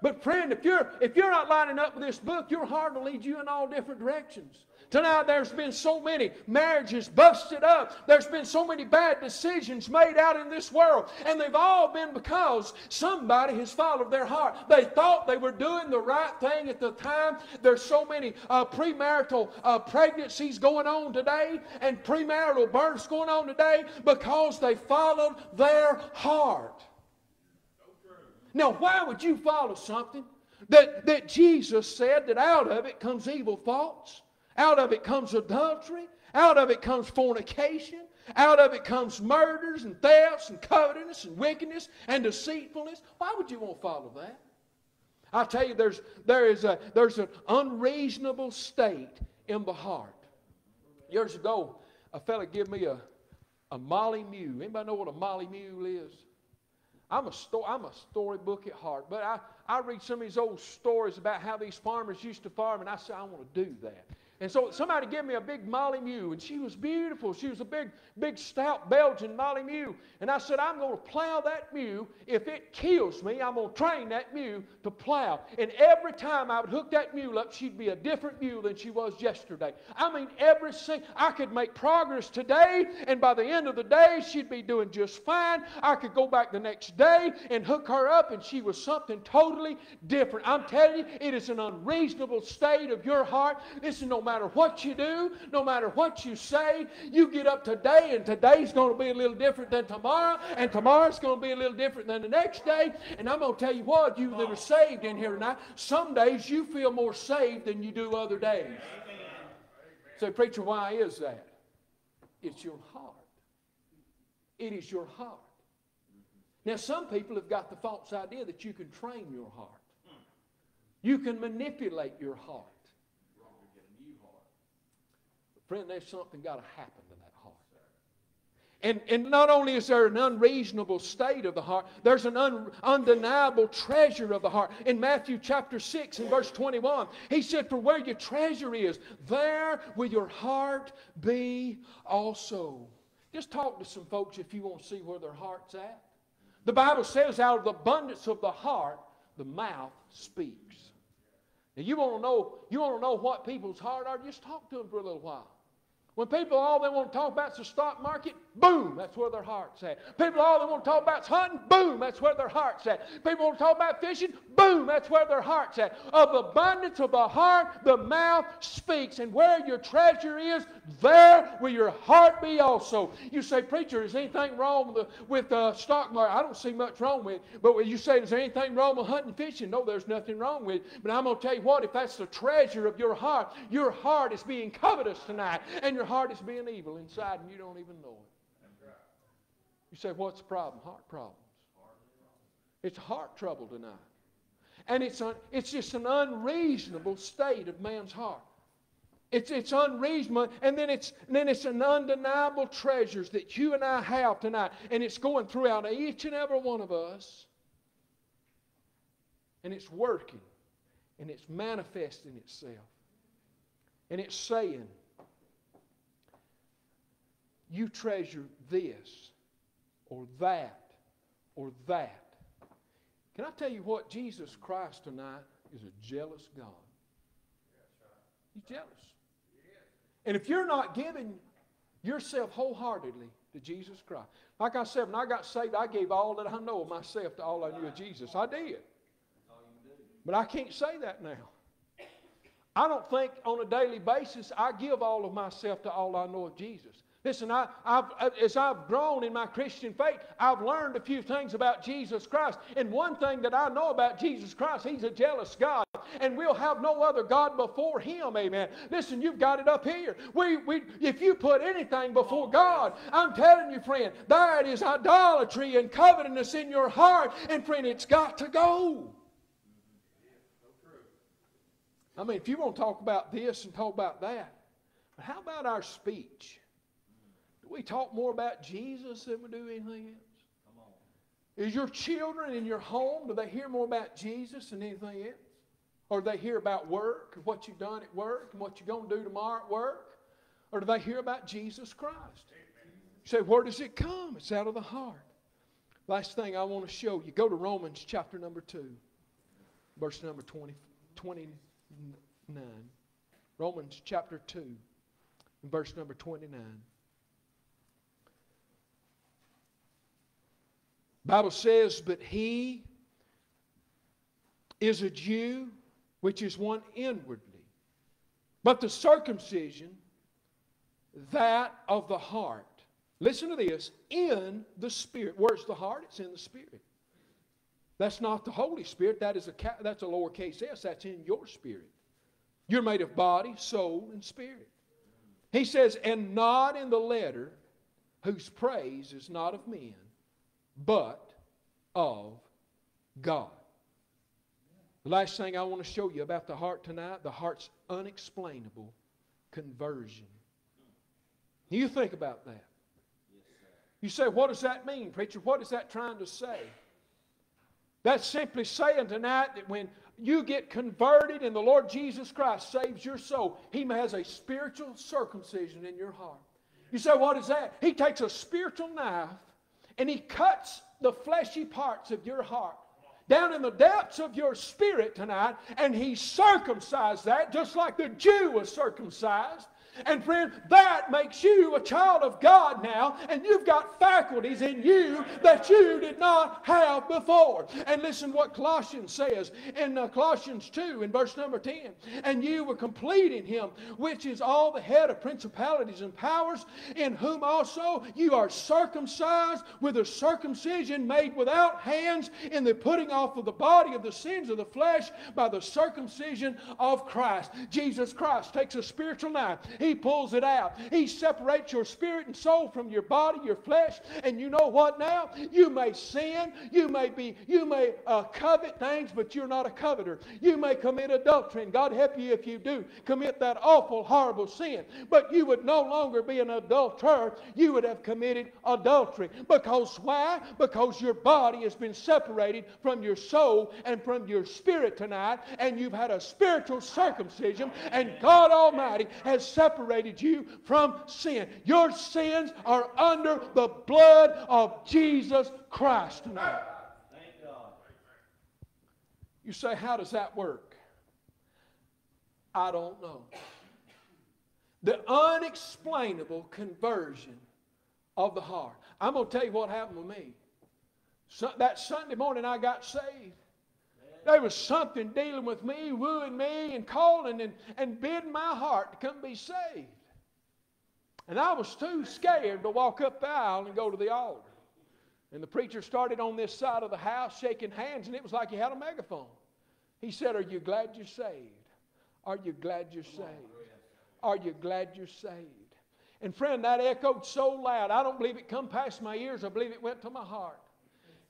But friend, if you're if you're not lining up with this book, your heart will lead you in all different directions. Tonight, there's been so many marriages busted up. There's been so many bad decisions made out in this world. And they've all been because somebody has followed their heart. They thought they were doing the right thing at the time. There's so many uh, premarital uh, pregnancies going on today and premarital births going on today because they followed their heart. Now, why would you follow something that, that Jesus said that out of it comes evil thoughts? Out of it comes adultery. Out of it comes fornication. Out of it comes murders and thefts and covetousness and wickedness and deceitfulness. Why would you want to follow that? I tell you, there's, there is a, there's an unreasonable state in the heart. Years ago, a fella gave me a, a Molly Mule. Anybody know what a Molly Mule is? I'm a, sto- I'm a storybook at heart, but I, I read some of these old stories about how these farmers used to farm, and I say, I want to do that. And so somebody gave me a big Molly Mule, and she was beautiful. She was a big, big, stout Belgian Molly Mule. And I said, I'm going to plow that mule. If it kills me, I'm going to train that mule to plow. And every time I would hook that mule up, she'd be a different mule than she was yesterday. I mean, every single, I could make progress today, and by the end of the day, she'd be doing just fine. I could go back the next day and hook her up, and she was something totally different. I'm telling you, it is an unreasonable state of your heart. Listen, no matter what you do, no matter what you say, you get up today, and today's going to be a little different than tomorrow, and tomorrow's going to be a little different than the next day. And I'm going to tell you what, you that are saved in here tonight, some days you feel more saved than you do other days. Say, so, preacher, why is that? It's your heart. It is your heart. Now, some people have got the false idea that you can train your heart. You can manipulate your heart. Friend, there's something got to happen to that heart. And, and not only is there an unreasonable state of the heart, there's an un, undeniable treasure of the heart. In Matthew chapter 6 and verse 21, he said, For where your treasure is, there will your heart be also. Just talk to some folks if you want to see where their heart's at. The Bible says, out of the abundance of the heart, the mouth speaks. Now you want to know, you want to know what people's heart are, just talk to them for a little while. When people all they want to talk about is the stock market, boom, that's where their heart's at. People all they want to talk about is hunting, boom, that's where their heart's at. People want to talk about fishing, boom, that's where their heart's at. Of abundance of the heart, the mouth speaks. And where your treasure is, there will your heart be also. You say, preacher, is anything wrong with the with the stock market? I don't see much wrong with it. But when you say, is there anything wrong with hunting fishing? No, there's nothing wrong with it. But I'm going to tell you what, if that's the treasure of your heart, your heart is being covetous tonight. And your heart is being evil inside and you don't even know it. You say, what's the problem? Heart problems. It's heart trouble tonight. And it's, un, it's just an unreasonable state of man's heart. It's, it's unreasonable, and then it's, and then it's an undeniable treasures that you and I have tonight. And it's going throughout each and every one of us. And it's working. And it's manifesting itself. And it's saying, you treasure this or that or that. Can I tell you what? Jesus Christ tonight is a jealous God. He's jealous. And if you're not giving yourself wholeheartedly to Jesus Christ, like I said, when I got saved, I gave all that I know of myself to all I knew of Jesus. I did. But I can't say that now. I don't think on a daily basis I give all of myself to all I know of Jesus. Listen, I, have uh, as I've grown in my Christian faith, I've learned a few things about Jesus Christ. And one thing that I know about Jesus Christ, He's a jealous God. And we'll have no other God before Him, amen. Listen, you've got it up here. We, we, if you put anything before God, I'm telling you, friend, it is idolatry and covetousness in your heart. And friend, it's got to go. I mean, if you want to talk about this and talk about that, but how about our speech? We talk more about Jesus than we do anything else? Is your children in your home, do they hear more about Jesus than anything else? Or do they hear about work what you've done at work and what you're going to do tomorrow at work? Or do they hear about Jesus Christ? You say, where does it come? It's out of the heart. Last thing I want to show you go to Romans chapter number 2, verse number 20, 29. Romans chapter 2, verse number 29. Bible says, but he is a Jew, which is one inwardly. But the circumcision, that of the heart. Listen to this in the Spirit. Where's the heart? It's in the Spirit. That's not the Holy Spirit. That is a that's a lowercase s. That's in your spirit. You're made of body, soul, and spirit. He says, and not in the letter, whose praise is not of men, but of God. The last thing I want to show you about the heart tonight the heart's unexplainable conversion. You think about that. You say, what does that mean, preacher? What is that trying to say? That's simply saying tonight that when you get converted and the Lord Jesus Christ saves your soul, He has a spiritual circumcision in your heart. You say, what is that? He takes a spiritual knife and He cuts the fleshy parts of your heart down in the depths of your spirit tonight, and He circumcised that just like the Jew was circumcised. And friend, that makes you a child of God now, and you've got faculties in you that you did not have before. And listen what Colossians says in uh, Colossians 2 in verse number 10. And you were complete in him, which is all the head of principalities and powers, in whom also you are circumcised with a circumcision made without hands in the putting off of the body of the sins of the flesh by the circumcision of Christ. Jesus Christ takes a spiritual knife. He pulls it out. He separates your spirit and soul from your body, your flesh. And you know what now? You may sin. You may be, you may uh, covet things, but you're not a coveter. You may commit adultery, and God help you if you do commit that awful, horrible sin. But you would no longer be an adulterer. You would have committed adultery. Because why? Because your body has been separated from your soul and from your spirit tonight, and you've had a spiritual circumcision, and God Almighty has separated separated you from sin. Your sins are under the blood of Jesus Christ tonight. Thank God. You say, How does that work? I don't know. The unexplainable conversion of the heart. I'm going to tell you what happened with me. So, that Sunday morning I got saved. There was something dealing with me, wooing me, and calling and, and bidding my heart to come be saved. And I was too scared to walk up the aisle and go to the altar. And the preacher started on this side of the house shaking hands, and it was like he had a megaphone. He said, Are you glad you're saved? Are you glad you're saved? Are you glad you're saved? And friend, that echoed so loud, I don't believe it come past my ears, I believe it went to my heart.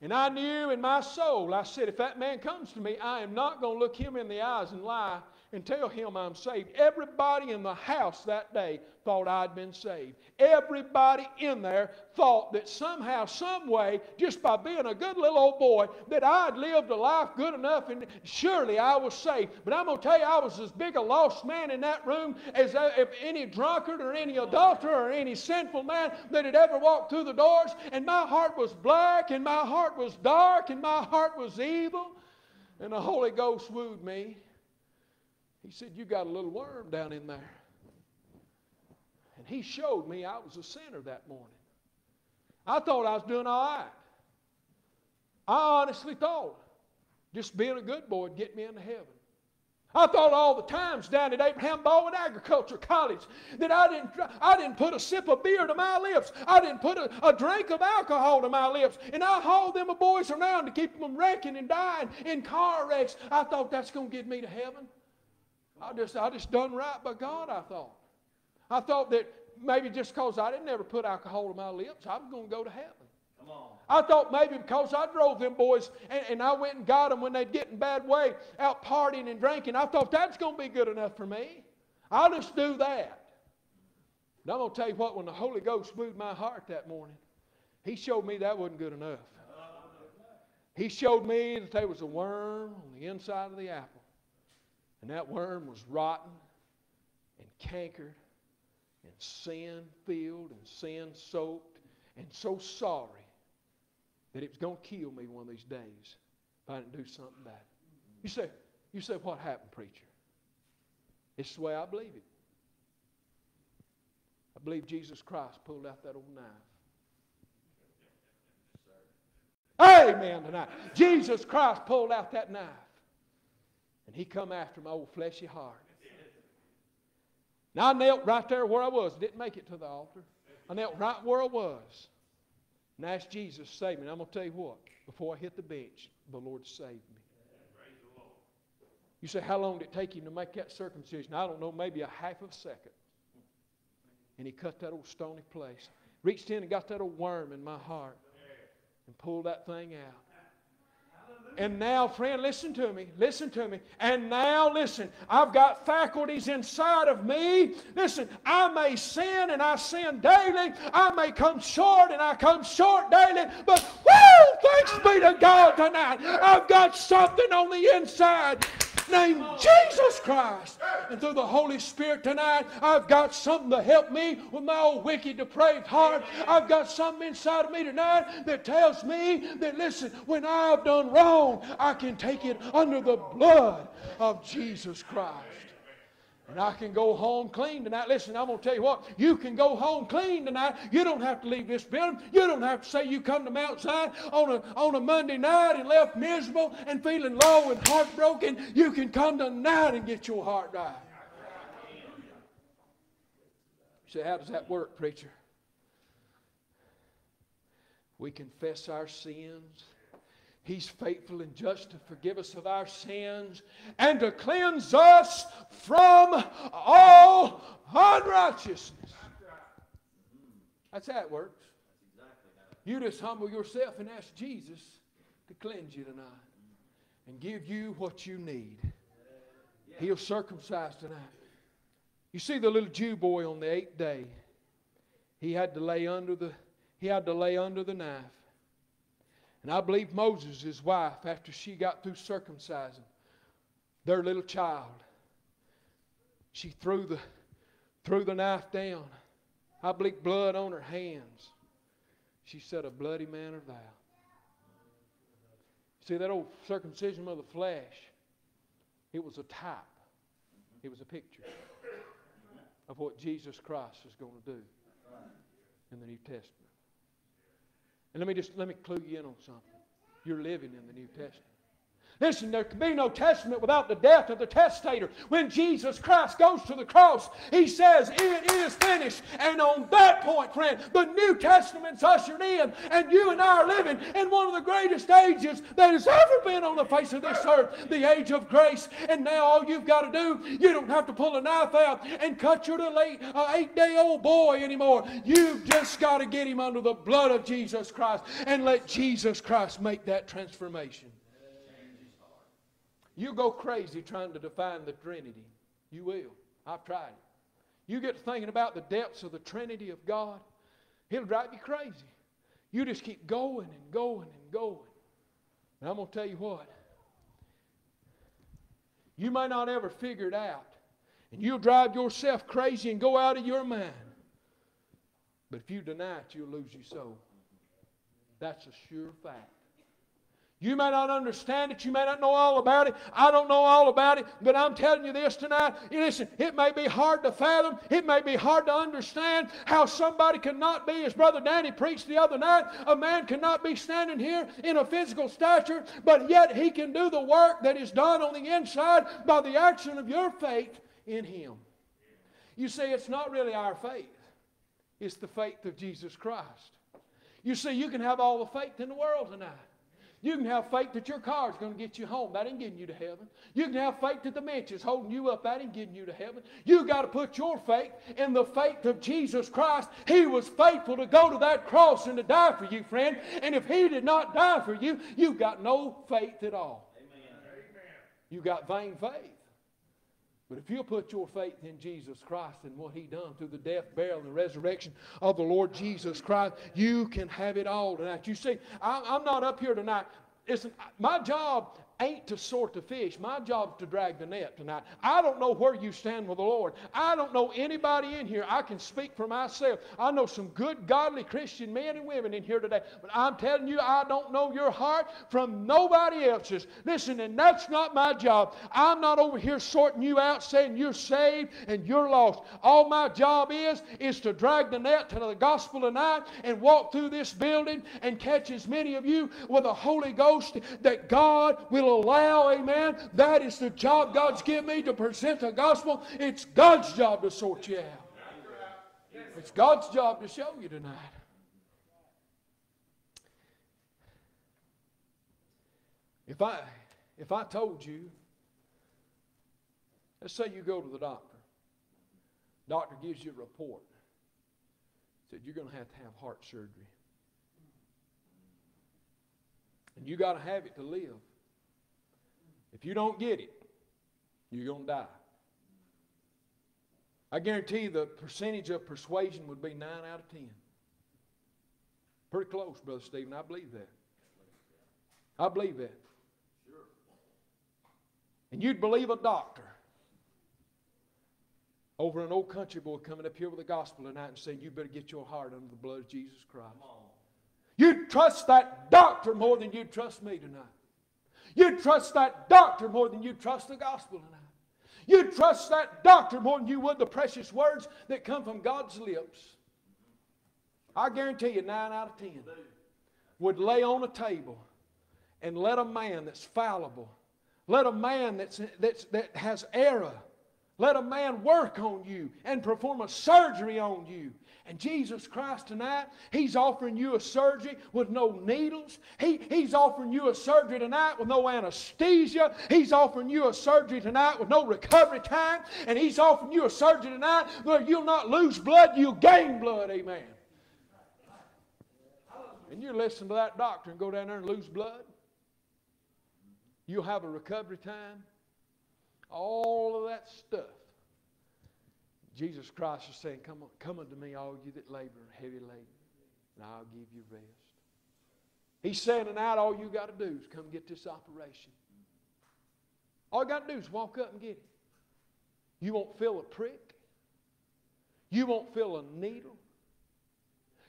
And I knew in my soul, I said, if that man comes to me, I am not going to look him in the eyes and lie and tell him I'm saved. Everybody in the house that day thought I'd been saved. Everybody in there thought that somehow, some way, just by being a good little old boy, that I'd lived a life good enough and surely I was saved. But I'm going to tell you, I was as big a lost man in that room as if any drunkard or any adulterer or any sinful man that had ever walked through the doors. And my heart was black and my heart was dark and my heart was evil. And the Holy Ghost wooed me. He said, You got a little worm down in there. And he showed me I was a sinner that morning. I thought I was doing all right. I honestly thought just being a good boy would get me into heaven. I thought all the times down at Abraham Baldwin Agriculture College that I didn't, I didn't put a sip of beer to my lips. I didn't put a, a drink of alcohol to my lips. And I hauled them boys around to keep them from wrecking and dying in car wrecks. I thought that's going to get me to heaven. I just, I just done right by God, I thought. I thought that maybe just because I didn't ever put alcohol to my lips, I was going to go to heaven. Come on. I thought maybe because I drove them boys and, and I went and got them when they'd get in bad way, out partying and drinking, I thought that's going to be good enough for me. I'll just do that. And I'm going to tell you what, when the Holy Ghost moved my heart that morning, He showed me that wasn't good enough. He showed me that there was a worm on the inside of the apple. And that worm was rotten and cankered and sin filled and sin soaked and so sorry that it was going to kill me one of these days if I didn't do something about it. You say, you say, what happened, preacher? It's the way I believe it. I believe Jesus Christ pulled out that old knife. Amen tonight. Jesus Christ pulled out that knife. And he come after my old fleshy heart. Now I knelt right there where I was. Didn't make it to the altar. I knelt right where I was. And asked Jesus to save me. And I'm going to tell you what. Before I hit the bench, the Lord saved me. You say, how long did it take him to make that circumcision? I don't know, maybe a half of a second. And he cut that old stony place. Reached in and got that old worm in my heart and pulled that thing out. And now, friend, listen to me. Listen to me. And now, listen, I've got faculties inside of me. Listen, I may sin and I sin daily. I may come short and I come short daily. But, woo, thanks be to God tonight. I've got something on the inside named Jesus Christ. And through the Holy Spirit tonight, I've got something to help me with my old wicked, depraved heart. I've got something inside of me tonight that tells me that, listen, when I've done wrong, I can take it under the blood of Jesus Christ. And I can go home clean tonight. Listen, I'm going to tell you what. You can go home clean tonight. You don't have to leave this building. You don't have to say you come to Mount Zion on a, on a Monday night and left miserable and feeling low and heartbroken. You can come tonight and get your heart right. You say, how does that work, preacher? We confess our sins. He's faithful and just to forgive us of our sins and to cleanse us from all unrighteousness. That's how it works. You just humble yourself and ask Jesus to cleanse you tonight and give you what you need. He'll circumcise tonight. You see the little Jew boy on the eighth day. He had to lay under the he had to lay under the knife. And I believe Moses, his wife, after she got through circumcising their little child, she threw the, threw the knife down. I believe blood on her hands. She said, A bloody man art thou. See, that old circumcision of the flesh, it was a type, it was a picture. of what Jesus Christ is going to do in the New Testament. And let me just let me clue you in on something. You're living in the New Testament. Listen, there can be no testament without the death of the testator. When Jesus Christ goes to the cross, he says, It is finished. And on that point, friend, the New Testament's ushered in, and you and I are living in one of the greatest ages that has ever been on the face of this earth, the age of grace. And now all you've got to do, you don't have to pull a knife out and cut your uh, eight day old boy anymore. You've just got to get him under the blood of Jesus Christ and let Jesus Christ make that transformation. You go crazy trying to define the Trinity. You will. I've tried it. You get to thinking about the depths of the Trinity of God, it'll drive you crazy. You just keep going and going and going. And I'm going to tell you what. You may not ever figure it out. And you'll drive yourself crazy and go out of your mind. But if you deny it, you'll lose your soul. That's a sure fact. You may not understand it. You may not know all about it. I don't know all about it. But I'm telling you this tonight. Listen, it may be hard to fathom. It may be hard to understand how somebody cannot be, as Brother Danny preached the other night, a man cannot be standing here in a physical stature, but yet he can do the work that is done on the inside by the action of your faith in him. You see, it's not really our faith, it's the faith of Jesus Christ. You see, you can have all the faith in the world tonight. You can have faith that your car is going to get you home. That ain't getting you to heaven. You can have faith that the bench is holding you up. That ain't getting you to heaven. you got to put your faith in the faith of Jesus Christ. He was faithful to go to that cross and to die for you, friend. And if He did not die for you, you've got no faith at all. Amen. You got vain faith. But if you'll put your faith in Jesus Christ and what He done through the death, burial, and resurrection of the Lord Jesus Christ, you can have it all tonight. You see, I'm not up here tonight. Listen, my job ain't to sort the fish. My job's to drag the net tonight. I don't know where you stand with the Lord. I don't know anybody in here. I can speak for myself. I know some good, godly Christian men and women in here today. But I'm telling you, I don't know your heart from nobody else's. Listen, and that's not my job. I'm not over here sorting you out saying you're saved and you're lost. All my job is, is to drag the net to the gospel tonight and walk through this building and catch as many of you with the Holy Ghost that God will allow, amen. That is the job God's given me to present the gospel. It's God's job to sort you out. It's God's job to show you tonight. If I if I told you, let's say you go to the doctor. Doctor gives you a report. Said you're going to have to have heart surgery. And you got to have it to live. If you don't get it, you're going to die. I guarantee you the percentage of persuasion would be 9 out of 10. Pretty close, Brother Stephen. I believe that. I believe that. Sure. And you'd believe a doctor over an old country boy coming up here with the gospel tonight and saying, You better get your heart under the blood of Jesus Christ. You'd trust that doctor more than you'd trust me tonight. You trust that doctor more than you trust the gospel tonight. You trust that doctor more than you would the precious words that come from God's lips. I guarantee you, nine out of ten would lay on a table and let a man that's fallible, let a man that's, that's, that has error, let a man work on you and perform a surgery on you and Jesus Christ tonight, He's offering you a surgery with no needles. He, he's offering you a surgery tonight with no anesthesia. He's offering you a surgery tonight with no recovery time. And He's offering you a surgery tonight where you'll not lose blood, you'll gain blood. Amen. And you listen to that doctor and go down there and lose blood. You'll have a recovery time. All of that stuff Jesus Christ is saying, Come, on, come unto me, all you that labor and heavy laden, and I'll give you rest. He's saying tonight, all you got to do is come get this operation. All you got to do is walk up and get it. You won't feel a prick. You won't feel a needle.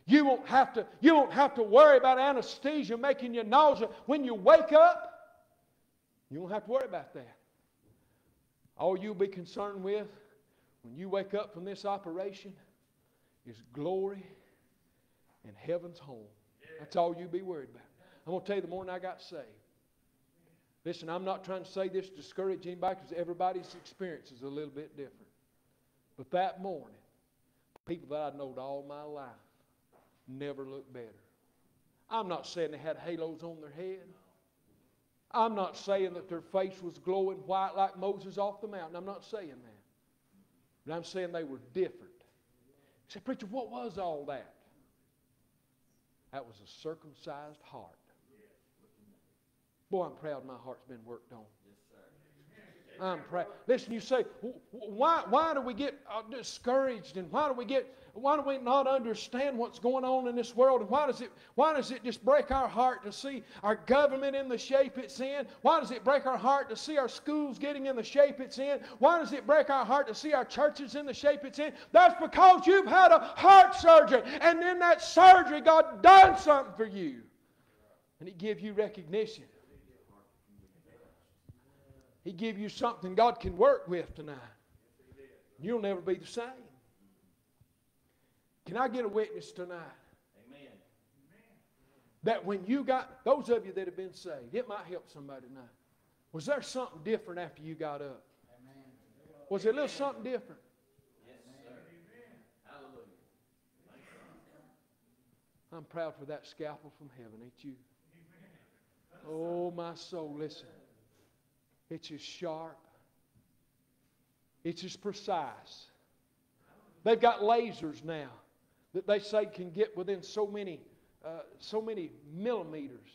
You won't have to, you won't have to worry about anesthesia making you nausea when you wake up. You won't have to worry about that. All you'll be concerned with when you wake up from this operation is glory and heaven's home. That's all you be worried about. I'm going to tell you the morning I got saved. Listen, I'm not trying to say this to discourage anybody because everybody's experience is a little bit different. But that morning, people that I'd known all my life never looked better. I'm not saying they had halos on their head. I'm not saying that their face was glowing white like Moses off the mountain. I'm not saying that. But I'm saying they were different. He said, Preacher, what was all that? That was a circumcised heart. Boy, I'm proud my heart's been worked on. I'm proud. Listen, you say, why, why do we get uh, discouraged and why do we get why do we not understand what's going on in this world? And why does it why does it just break our heart to see our government in the shape it's in? Why does it break our heart to see our schools getting in the shape it's in? Why does it break our heart to see our churches in the shape it's in? That's because you've had a heart surgery, and in that surgery, God done something for you. And He give you recognition. He give you something God can work with tonight. You'll never be the same. Can I get a witness tonight? Amen. That when you got, those of you that have been saved, it might help somebody tonight. Was there something different after you got up? Was there a little something different? Yes, sir. Hallelujah. I'm proud for that scalpel from heaven, ain't you? Oh, my soul, listen. It's as sharp, it's as precise. They've got lasers now that they say can get within so many, uh, so many millimeters.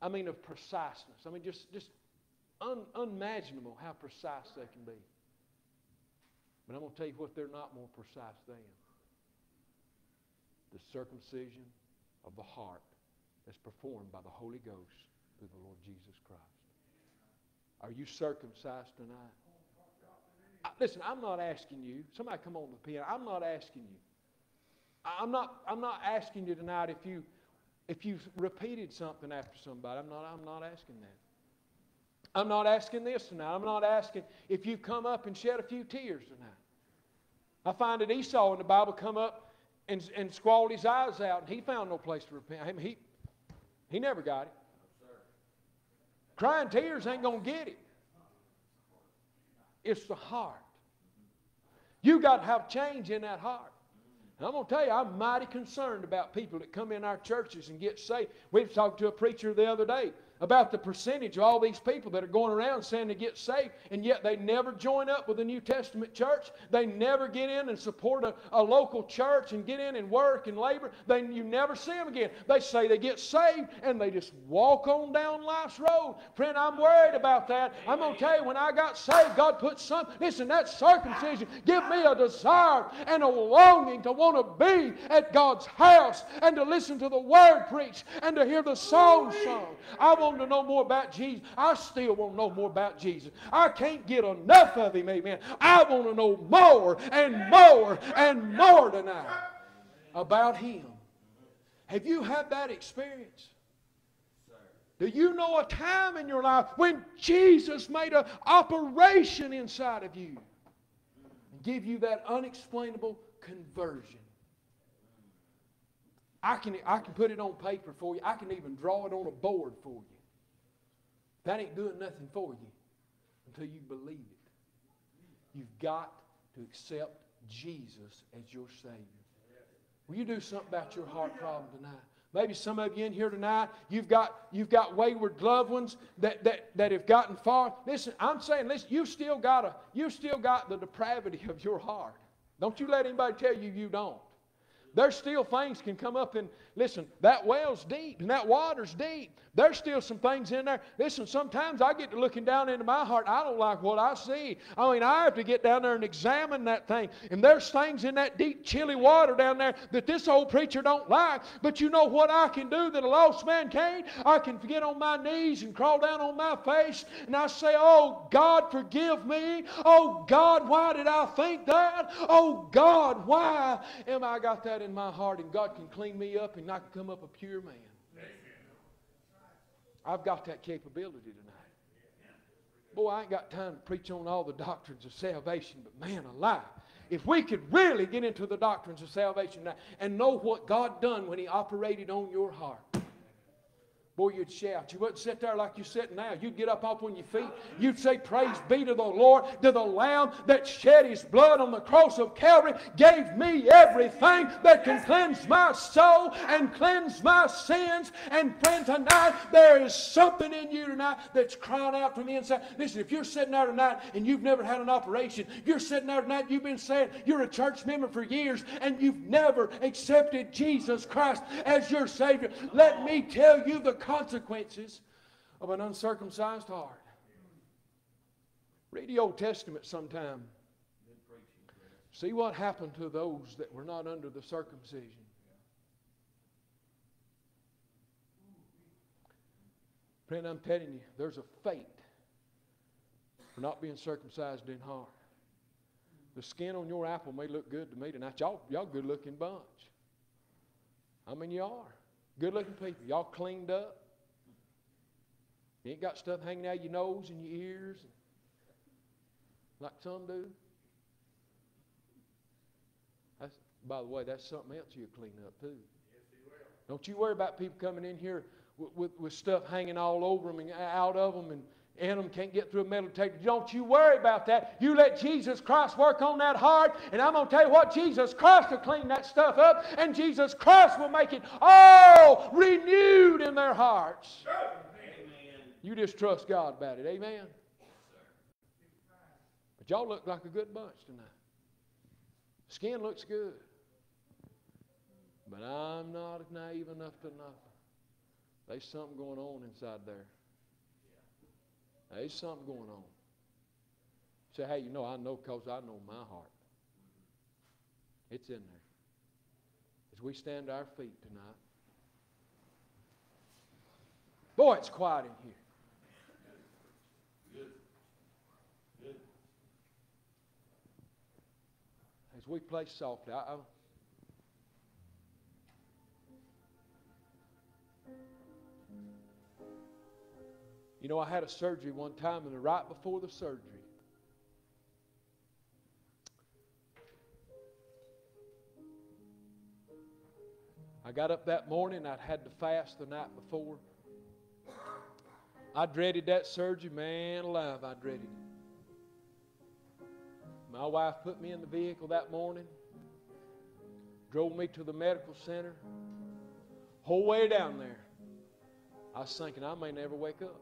I mean, of preciseness. I mean, just, just un, unimaginable how precise they can be. But I'm going to tell you what they're not more precise than the circumcision of the heart that's performed by the Holy Ghost through the Lord Jesus Christ. Are you circumcised tonight? I, listen, I'm not asking you. Somebody come on the piano. I'm not asking you. I- I'm not, I'm not asking you tonight if you if you've repeated something after somebody. I'm not, I'm not asking that. I'm not asking this tonight. I'm not asking if you've come up and shed a few tears tonight. I find that Esau in the Bible come up and, and squalled his eyes out, and he found no place to repent. I mean, he, he never got it. Crying tears ain't going to get it. It's the heart. You got to have change in that heart. And I'm going to tell you, I'm mighty concerned about people that come in our churches and get saved. We've talked to a preacher the other day about the percentage of all these people that are going around saying they get saved, and yet they never join up with a New Testament church. They never get in and support a, a local church and get in and work and labor. They, you never see them again. They say they get saved and they just walk on down life's road. Friend, I'm worried about that. I'm going to tell you, when I got saved, God put something. listen, that circumcision give me a desire and a longing to want to be at God's house and to listen to the word preached and to hear the song sung. I want to know more about Jesus. I still want to know more about Jesus. I can't get enough of Him, amen. I want to know more and more and more tonight about Him. Have you had that experience? Do you know a time in your life when Jesus made an operation inside of you and give you that unexplainable conversion? I can, I can put it on paper for you. I can even draw it on a board for you. That ain't doing nothing for you until you believe it. You've got to accept Jesus as your Savior. Will you do something about your heart problem tonight? Maybe some of you in here tonight, you've got, you've got wayward loved ones that, that, that have gotten far. Listen, I'm saying, listen, you still got a, you still got the depravity of your heart. Don't you let anybody tell you you don't. There's still things can come up and listen, that well's deep and that water's deep. There's still some things in there. Listen, sometimes I get to looking down into my heart. I don't like what I see. I mean, I have to get down there and examine that thing. And there's things in that deep, chilly water down there that this old preacher don't like. But you know what I can do that a lost man can't? I can get on my knees and crawl down on my face and I say, Oh God, forgive me. Oh God, why did I think that? Oh God, why am I got that in my heart? And God can clean me up and I can come up a pure man. I've got that capability tonight. Boy, I ain't got time to preach on all the doctrines of salvation, but man alive, if we could really get into the doctrines of salvation now and know what God done when He operated on your heart. Boy, you'd shout. You wouldn't sit there like you're sitting now. You'd get up off on your feet. You'd say, Praise be to the Lord, to the Lamb that shed his blood on the cross of Calvary, gave me everything that can cleanse my soul and cleanse my sins. And friend, tonight, there is something in you tonight that's crying out from the inside. Listen, if you're sitting there tonight and you've never had an operation, you're sitting there tonight, you've been saying you're a church member for years and you've never accepted Jesus Christ as your Savior. Let me tell you the consequences of an uncircumcised heart. Read the Old Testament sometime. See what happened to those that were not under the circumcision. Friend, I'm telling you, there's a fate for not being circumcised in heart. The skin on your apple may look good to me tonight. Y'all, y'all good looking bunch. I mean, you are. Good looking people. Y'all cleaned up. You ain't got stuff hanging out your nose and your ears like some do. That's, by the way, that's something else you clean up too. Don't you worry about people coming in here with, with, with stuff hanging all over them and out of them and them can't get through a metal detector. Don't you worry about that. You let Jesus Christ work on that heart, and I'm going to tell you what, Jesus Christ will clean that stuff up, and Jesus Christ will make it all renewed in their hearts. Amen. You just trust God about it. Amen. But y'all look like a good bunch tonight. Skin looks good. But I'm not naive enough to know. There's something going on inside there. There's something going on. Say, hey, you know, I know because I know my heart. It's in there. As we stand to our feet tonight. Boy, it's quiet in here. As we play softly, I, I, You know, I had a surgery one time, and right before the surgery, I got up that morning. I'd had to fast the night before. I dreaded that surgery, man alive, I dreaded it. My wife put me in the vehicle that morning, drove me to the medical center. Whole way down there, I was thinking I may never wake up.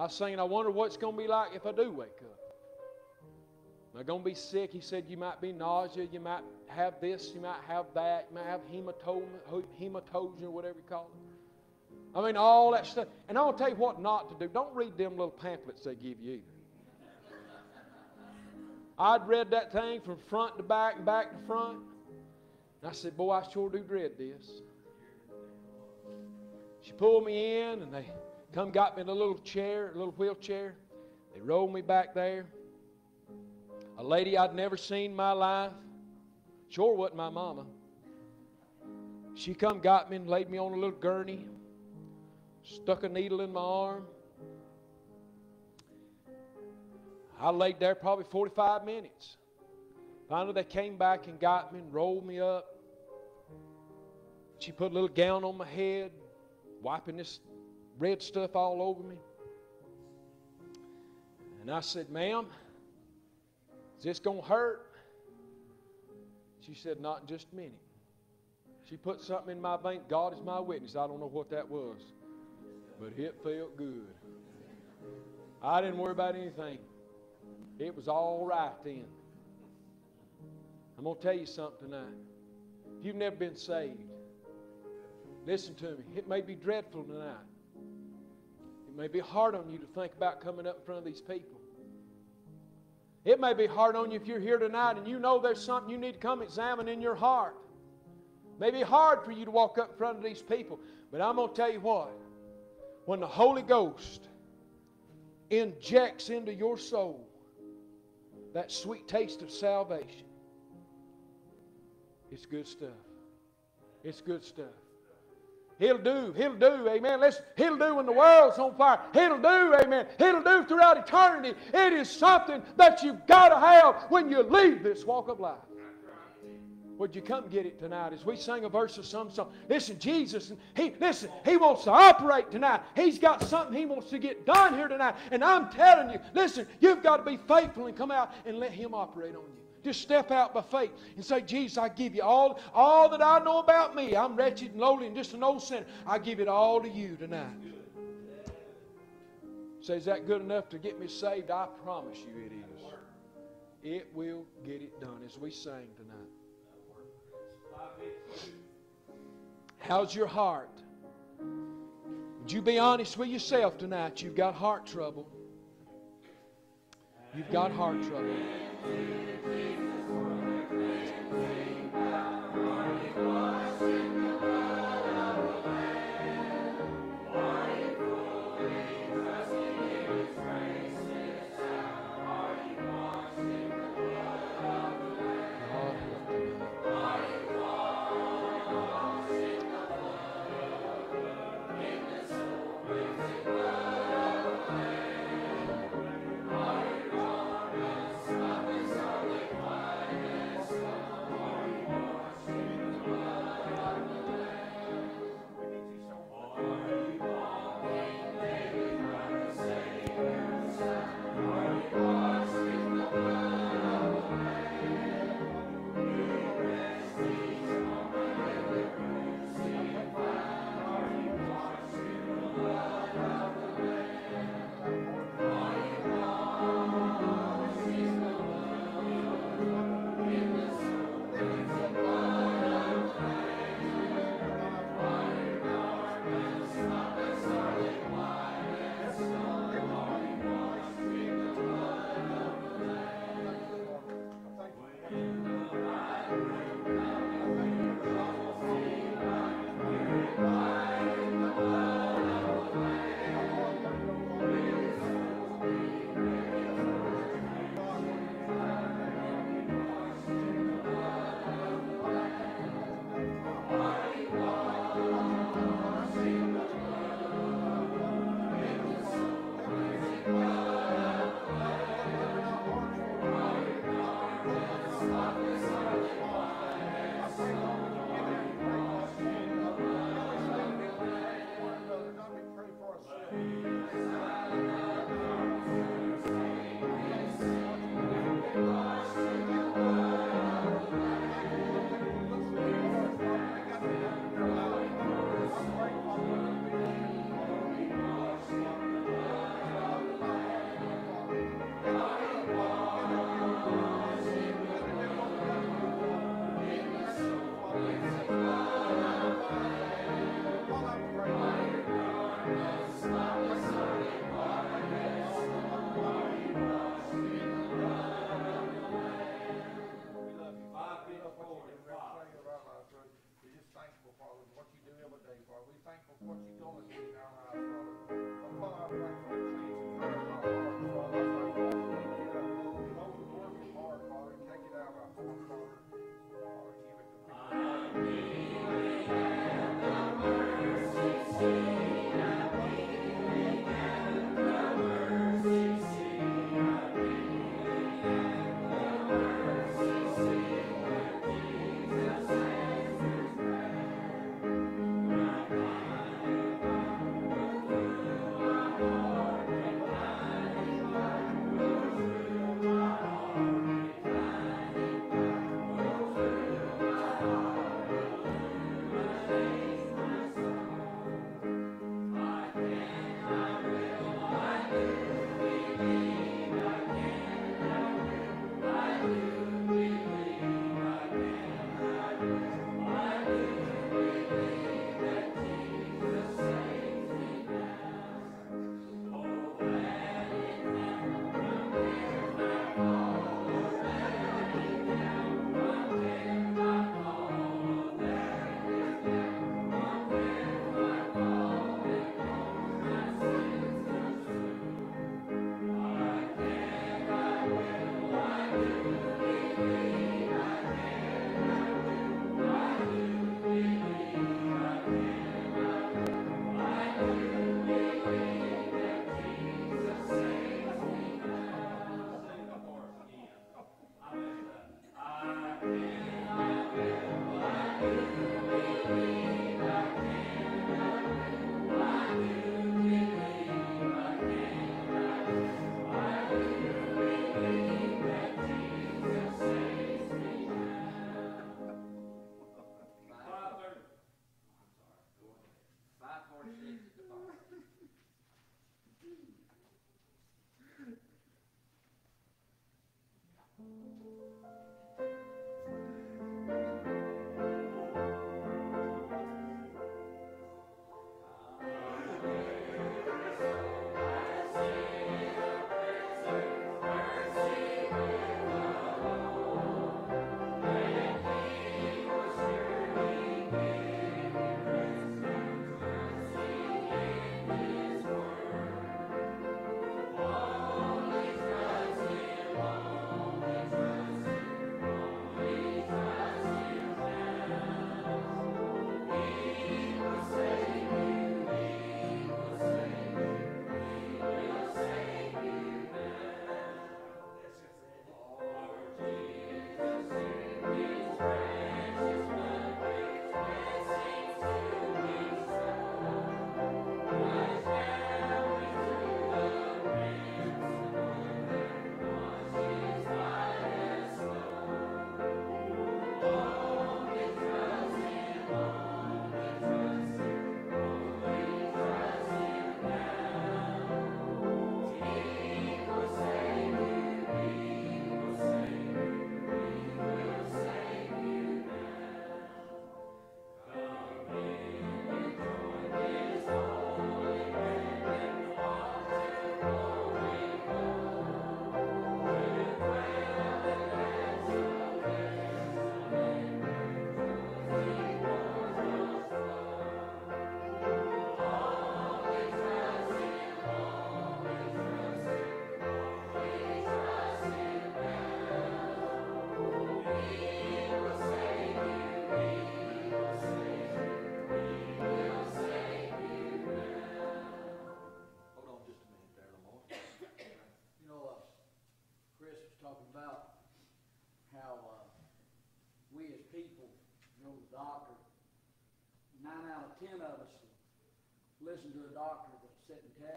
I was saying, I wonder what it's going to be like if I do wake up. Am I going to be sick? He said, You might be nausea, you might have this, you might have that, you might have hematoma, or whatever you call it. I mean, all that stuff. And I'll tell you what not to do. Don't read them little pamphlets they give you either. I'd read that thing from front to back and back to front. And I said, Boy, I sure do dread this. She pulled me in and they come got me in a little chair, a little wheelchair. They rolled me back there. A lady I'd never seen in my life. Sure wasn't my mama. She come got me and laid me on a little gurney, stuck a needle in my arm. I laid there probably 45 minutes. Finally, they came back and got me and rolled me up. She put a little gown on my head, wiping this red stuff all over me. And I said, Ma'am, is this going to hurt? She said, Not just minute. She put something in my vein. God is my witness. I don't know what that was, but it felt good. I didn't worry about anything. It was all right then. I'm going to tell you something tonight. If you've never been saved, listen to me. It may be dreadful tonight. It may be hard on you to think about coming up in front of these people. It may be hard on you if you're here tonight and you know there's something you need to come examine in your heart. It may be hard for you to walk up in front of these people, but I'm going to tell you what. When the Holy Ghost injects into your soul that sweet taste of salvation, it's good stuff. It's good stuff. He'll do, he'll do, amen. Listen, he'll do when the world's on fire. He'll do, amen. He'll do throughout eternity. It is something that you've got to have when you leave this walk of life. Would you come get it tonight as we sing a verse of some song? Listen, Jesus, He listen, He wants to operate tonight. He's got something He wants to get done here tonight. And I'm telling you, listen, you've got to be faithful and come out and let Him operate on you. Just step out by faith and say, Jesus, I give you all, all that I know about me. I'm wretched and lowly and just an old sinner. I give it all to you tonight. Say, is that good enough to get me saved? I promise you it is. It will get it done as we sing tonight. How's your heart? Would you be honest with yourself tonight? You've got heart trouble. You've got heart trouble.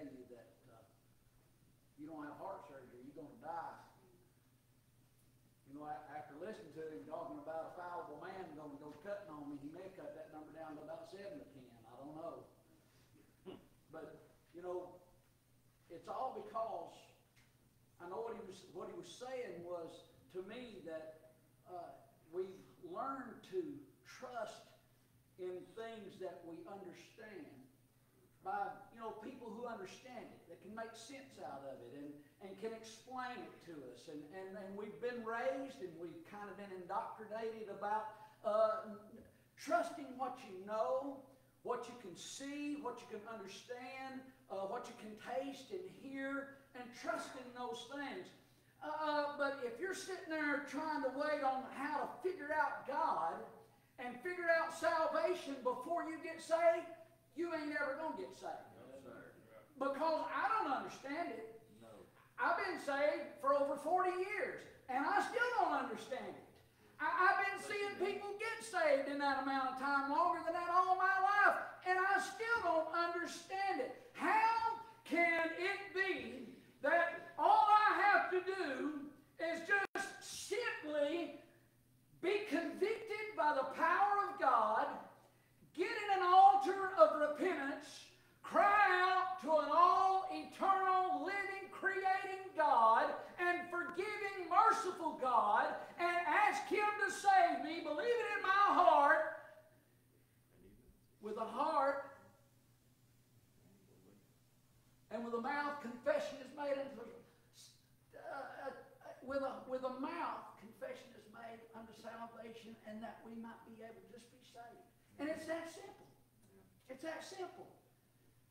Tell you that, uh, you don't have heart surgery, you're gonna die. You know, after listening to him talking about a fallible man gonna go cutting on me, he may cut that number down to about seven to ten, I don't know. But, you know, it's all because I know what he was what he was saying was to me that uh, we've learned to trust in things that we understand by you know people who understand it that can make sense out of it and, and can explain it to us and, and, and we've been raised and we've kind of been indoctrinated about uh, trusting what you know what you can see what you can understand uh, what you can taste and hear and trust in those things. Uh, but if you're sitting there trying to wait on how to figure out God and figure out salvation before you get saved, you ain't ever going to get saved. No. Because I don't understand it. No. I've been saved for over 40 years, and I still don't understand it. I, I've been seeing people get saved in that amount of time longer than that all my life, and I still don't understand it. How can it be that all I have to do is just simply be convicted by the power of God, get in an altar of repentance, cry out to an all eternal, living, creating God, and forgiving, merciful God, and ask Him to save me, believe it in my heart, with a heart and with a mouth confession is made unto uh, with a with a mouth confession is made unto salvation and that we might be able to and it's that simple it's that simple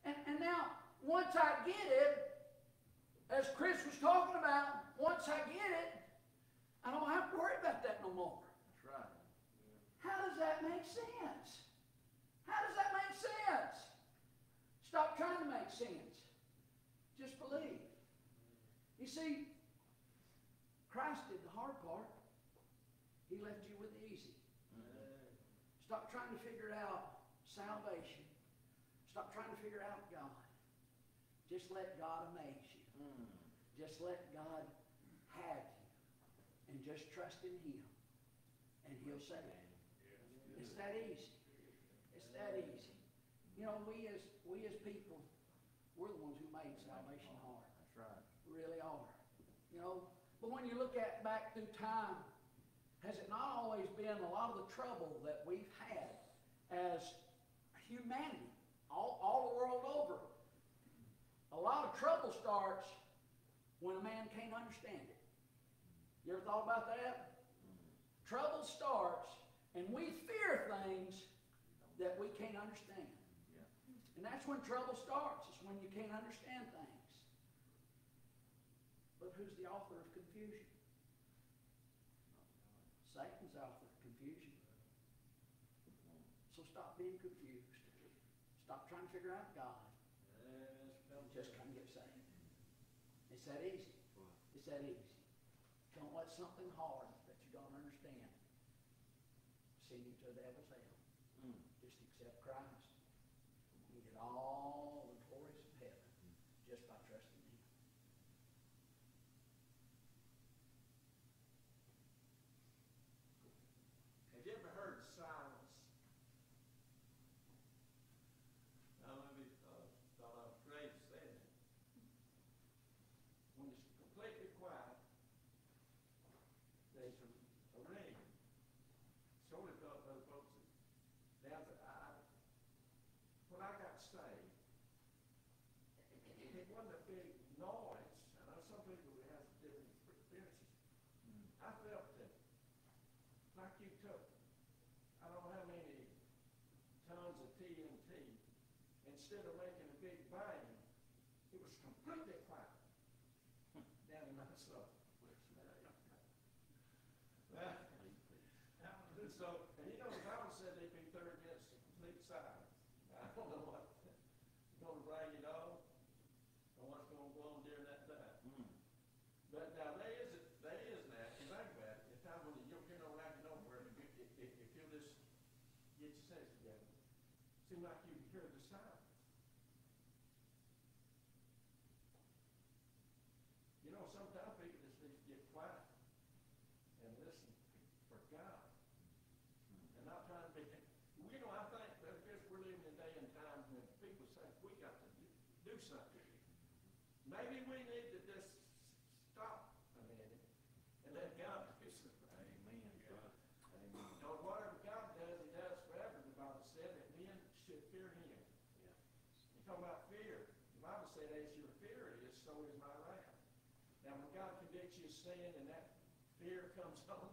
and and now once i get it as Kris was talking about once i get it i don't have to worry about that no more That's right. how does that make sense how does that make sense stop trying to make sense just believe. You see, Christ did the hard part. He left you with the easy. Stop trying to figure out salvation. Stop trying to figure out God. Just let God amaze you. Mm. Just let God have you. And just trust in Him. And He'll save you. It's that easy. It's that easy. You know, we as we as people, we're the ones who made salvation hard. That's right. We really are. You know, but when you look at back through time, has it not always been a lot of the trouble that we've had as humanity all, all the world over? A lot of trouble starts when a man can't understand it. You ever thought about that? Trouble starts, and we fear things that we can't understand. And that's when trouble starts, is when you can't understand things. But who's the author of confusion? Satan's out for confusion. So stop being confused. Stop trying to figure out God. Just come get saved. It's that easy. It's that easy. Don't let something hard that you don't understand send you to the devil's send a sin and that fear comes on.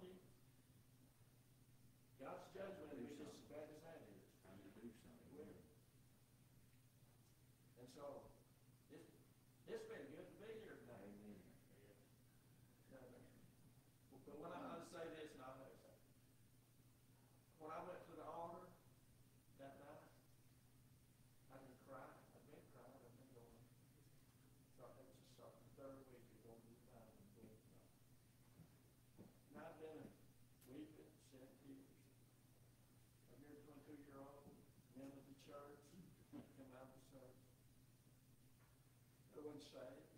say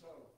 so,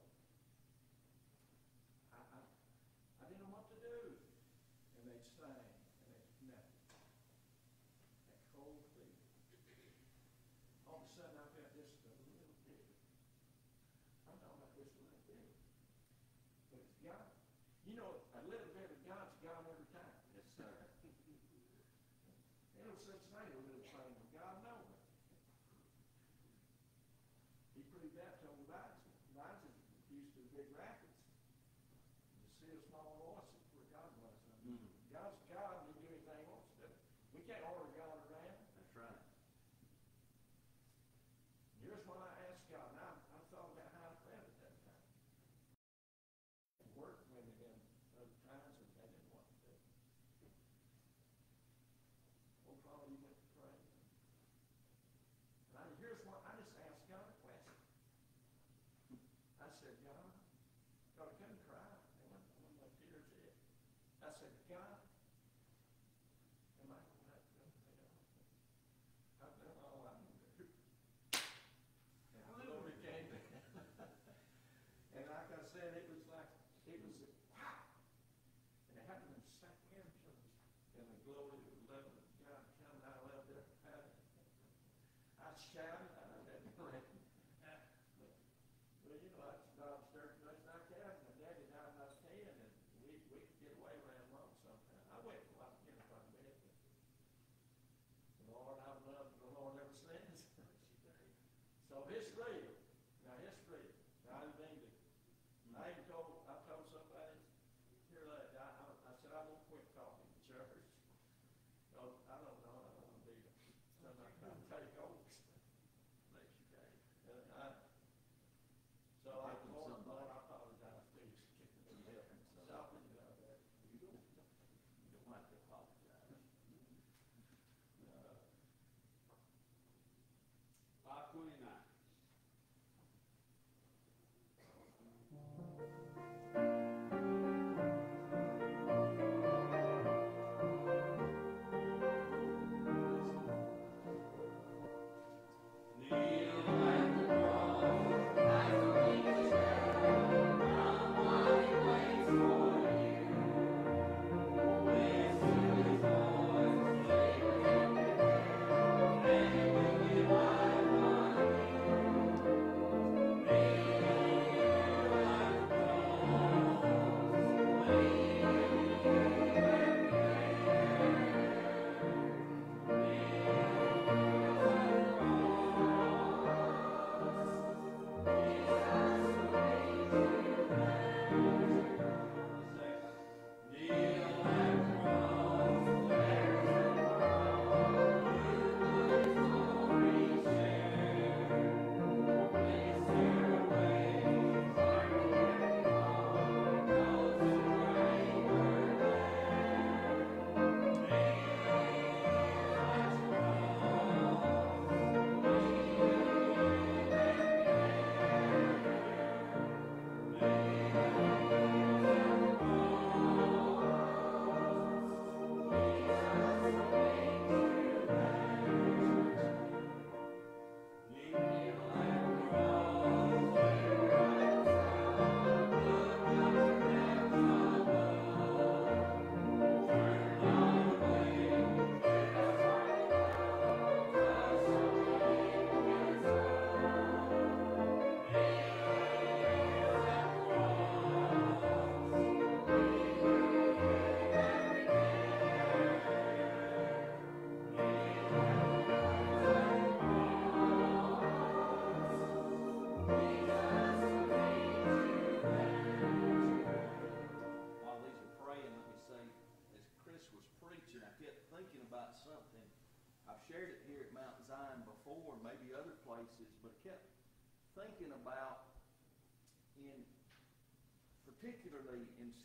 Five twenty-nine.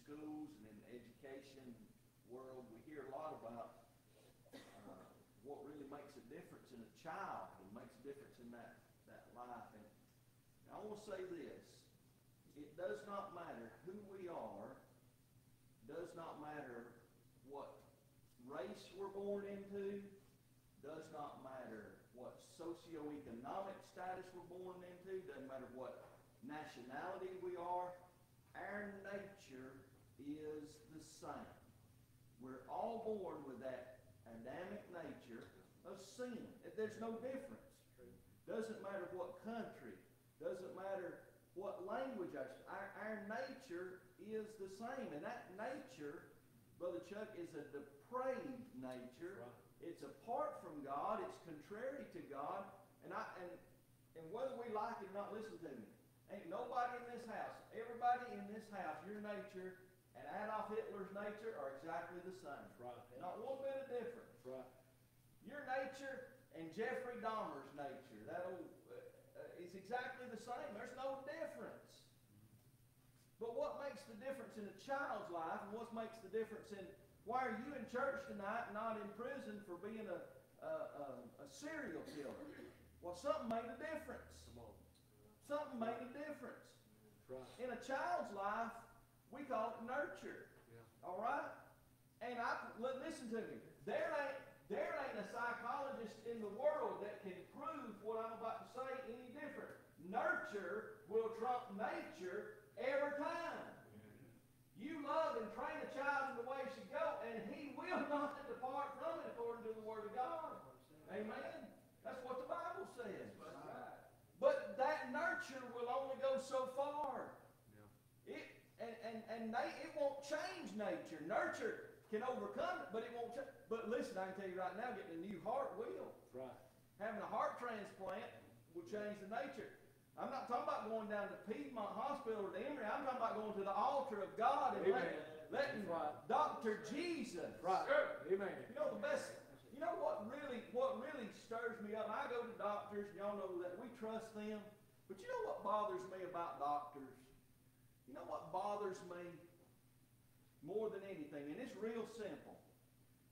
Schools and in the education world, we hear a lot about uh, what really makes a difference in a child and makes a difference in that, that life. And I want to say this, it does not matter who we are, does not matter what race we're born into, does not matter what socioeconomic status we're born into, doesn't matter what nationality we are, our nature is the same. We're all born with that Adamic nature of sin. There's no difference. Doesn't matter what country, doesn't matter what language I speak. Our, our nature is the same. And that nature, Brother Chuck, is a depraved nature. It's apart from God. It's contrary to God. And I and and whether we like it or not, listen to me. Ain't nobody in this house, everybody in this house, your nature and Adolf Hitler's nature are exactly the same. Right. Not one bit of difference. Right. Your nature and Jeffrey Dahmer's nature, that old, uh, uh, is exactly the same. There's no difference. But what makes the difference in a child's life and what makes the difference in why are you in church tonight and not in prison for being a, a, a, a serial killer? Well, something made a difference. Something made a difference. Right. In a child's life, we call it nurture. Yeah. All right? And I li- listen to me. There ain't there ain't a psychologist in the world that can prove what I'm about to say any different. Nurture will trump nature every time. You love and train a child in the way he should go, and he will [LAUGHS] not depart from it according to the word of God. Amen. That's what the Bible says. But that nurture will only go so far. And and and na- it won't change nature. Nurture can overcome it, but it won't. Ch- but listen, I can tell you right now, getting a new heart will. Right. Having a heart transplant will change the nature. I'm not talking about going down to Piedmont Hospital or to Emory. I'm talking about going to the altar of God and letting, letting right. Dr. Jesus. Right. Amen. You know the best. You know what really what really stirs me up. I go to doctors. Y'all know that we trust them. But you know what bothers me about doctors? You know what bothers me more than anything, and it's real simple.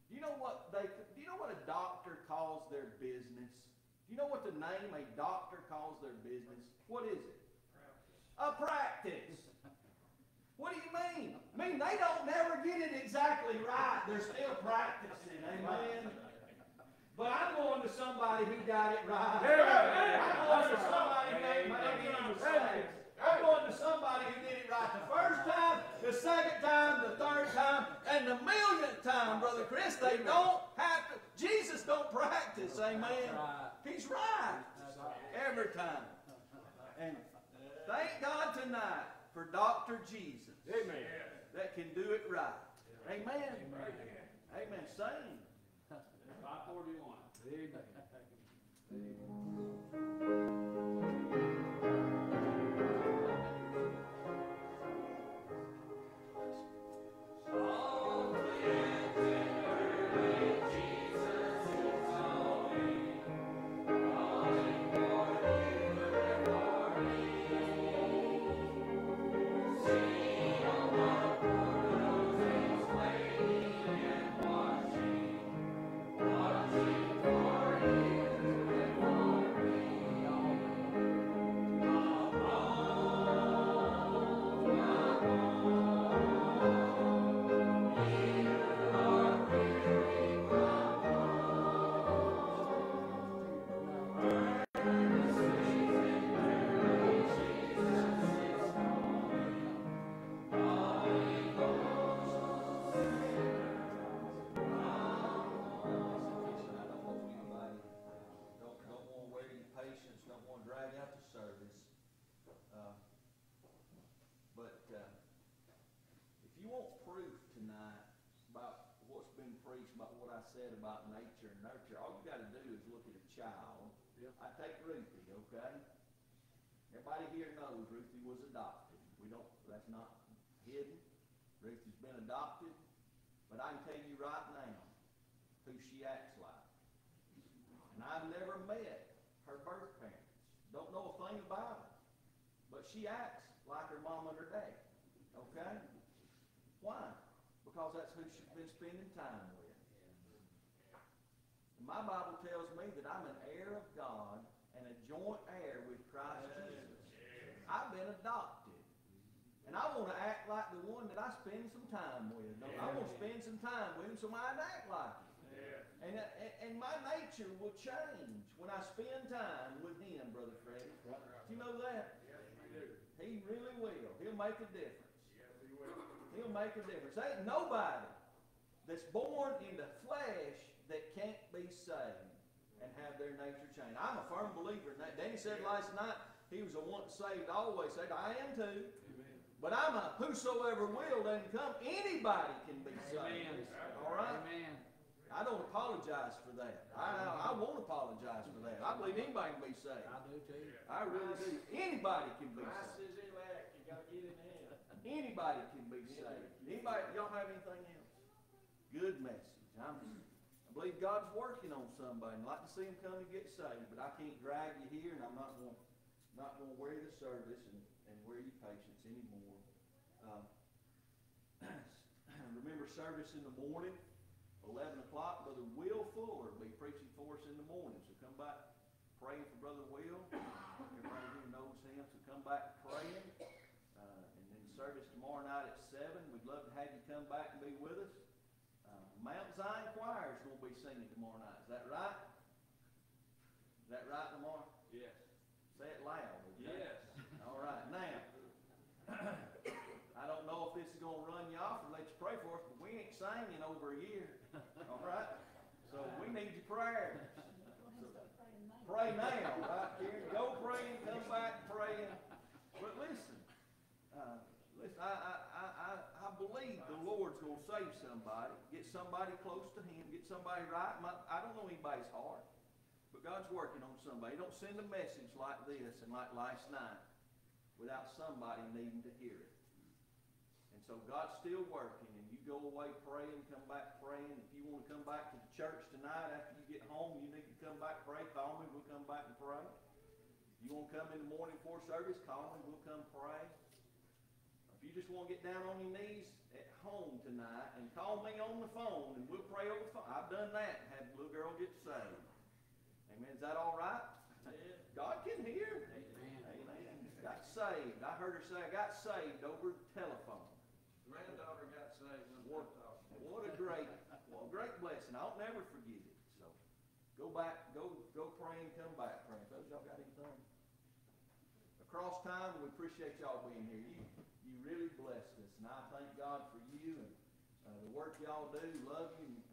Do you know what they? Do you know what a doctor calls their business? Do you know what the name a doctor calls their business? What is it? A practice. What do you mean? I mean they don't never get it exactly right. They're still practicing. Amen. But I'm going to somebody who got it right. I'm going to somebody who ain't made any mistakes. I'm going to somebody who did it right the first time, the second time, the third time, and the millionth time, Brother Kris. They don't have to. Jesus don't practice. Amen. He's right every time. And thank God tonight for Dr. Jesus Amen. that can do it right. Amen. Amen. Sing. Five forty-one. I said about nature and nurture, all you gotta do is look at a child. Yeah. I take Ruthie, okay? Everybody here knows Ruthie was adopted. We don't, that's not hidden. Ruthie's been adopted, but I can tell you right now who she acts like. And I've never met her birth parents. Don't know a thing about her. But she acts like her mom and her dad. Okay? Why? Because that's who she's been spending time with. My Bible tells me that I'm an heir of God and a joint heir with Christ Jesus. I've been adopted. And I want to act like the one that I spend some time with. I? Want to spend some time with him so I'd act like him. And, uh, and, and my nature will change when I spend time with him, Brother Freddie. Do you know that? Yes, do. He really will. He'll make a difference. Yes, He'll make a difference. There ain't nobody that's born in the flesh that can't be saved and have their nature changed. I'm a firm believer in that. Danny said last night he was a once saved, always saved. I am too. But I'm a whosoever will doesn't come. Anybody can be saved. All right? Amen. I don't apologize for that. I, I, I won't apologize for that. I believe anybody can be saved. I do too. I really do. Anybody can be Christ saved. is elect, you gotta get in him. Anybody can be saved. Anybody, y'all have anything else? Good message. I'm, I believe God's working on somebody. I'd like to see him come and get saved, but I can't drag you here, and I'm not going, not going to wear the service and, and wear your patience anymore. Um, [CLEARS THROAT] remember service in the morning, eleven o'clock. Brother Will Fuller will be preaching for us in the morning. So come back praying for Brother Will. Everybody here knows him, so come back praying. Uh, and then service tomorrow night at seven. We'd love to have you come back and be with us. Uh, Mount Zion Choir is going to be singing tomorrow night. Is that right? Is that right, Lamar? Yes. Say it loud. you? Yes. All right, now, [COUGHS] I don't know if this is gonna run you off or let you pray for us, but we ain't sang in over a year, [LAUGHS] all right? So we need your prayers. Pray now, right, Karen? Go praying, come back praying. But listen, uh, listen, I, I, I, I, I believe the Lord's gonna save somebody, get somebody close to Him, somebody right. My, I don't know anybody's heart, but God's working on somebody. Don't send a message like this and like last night without somebody needing to hear it. And so God's still working, and you go away praying, come back praying. If you want to come back to the church tonight after you get home, you need to come back pray. Call me, we'll come back and pray. You want to come in the morning for service, call me, we'll come pray. If you just want to get down on your knees home tonight and call me on the phone, and we'll pray over the phone. I've done that and had a little girl get saved. Amen. Is that all right? God can hear. Amen. Amen. Got saved. I heard her say, I got saved over the telephone. Granddaughter got saved What, what a great, what a great blessing. I'll never forget it. So, go back, go, go pray and come back praying. Fellas, y'all got anything? Across time, we appreciate y'all being here. You, you really blessed us, and I thank God for you and uh, the work y'all do. Love you, and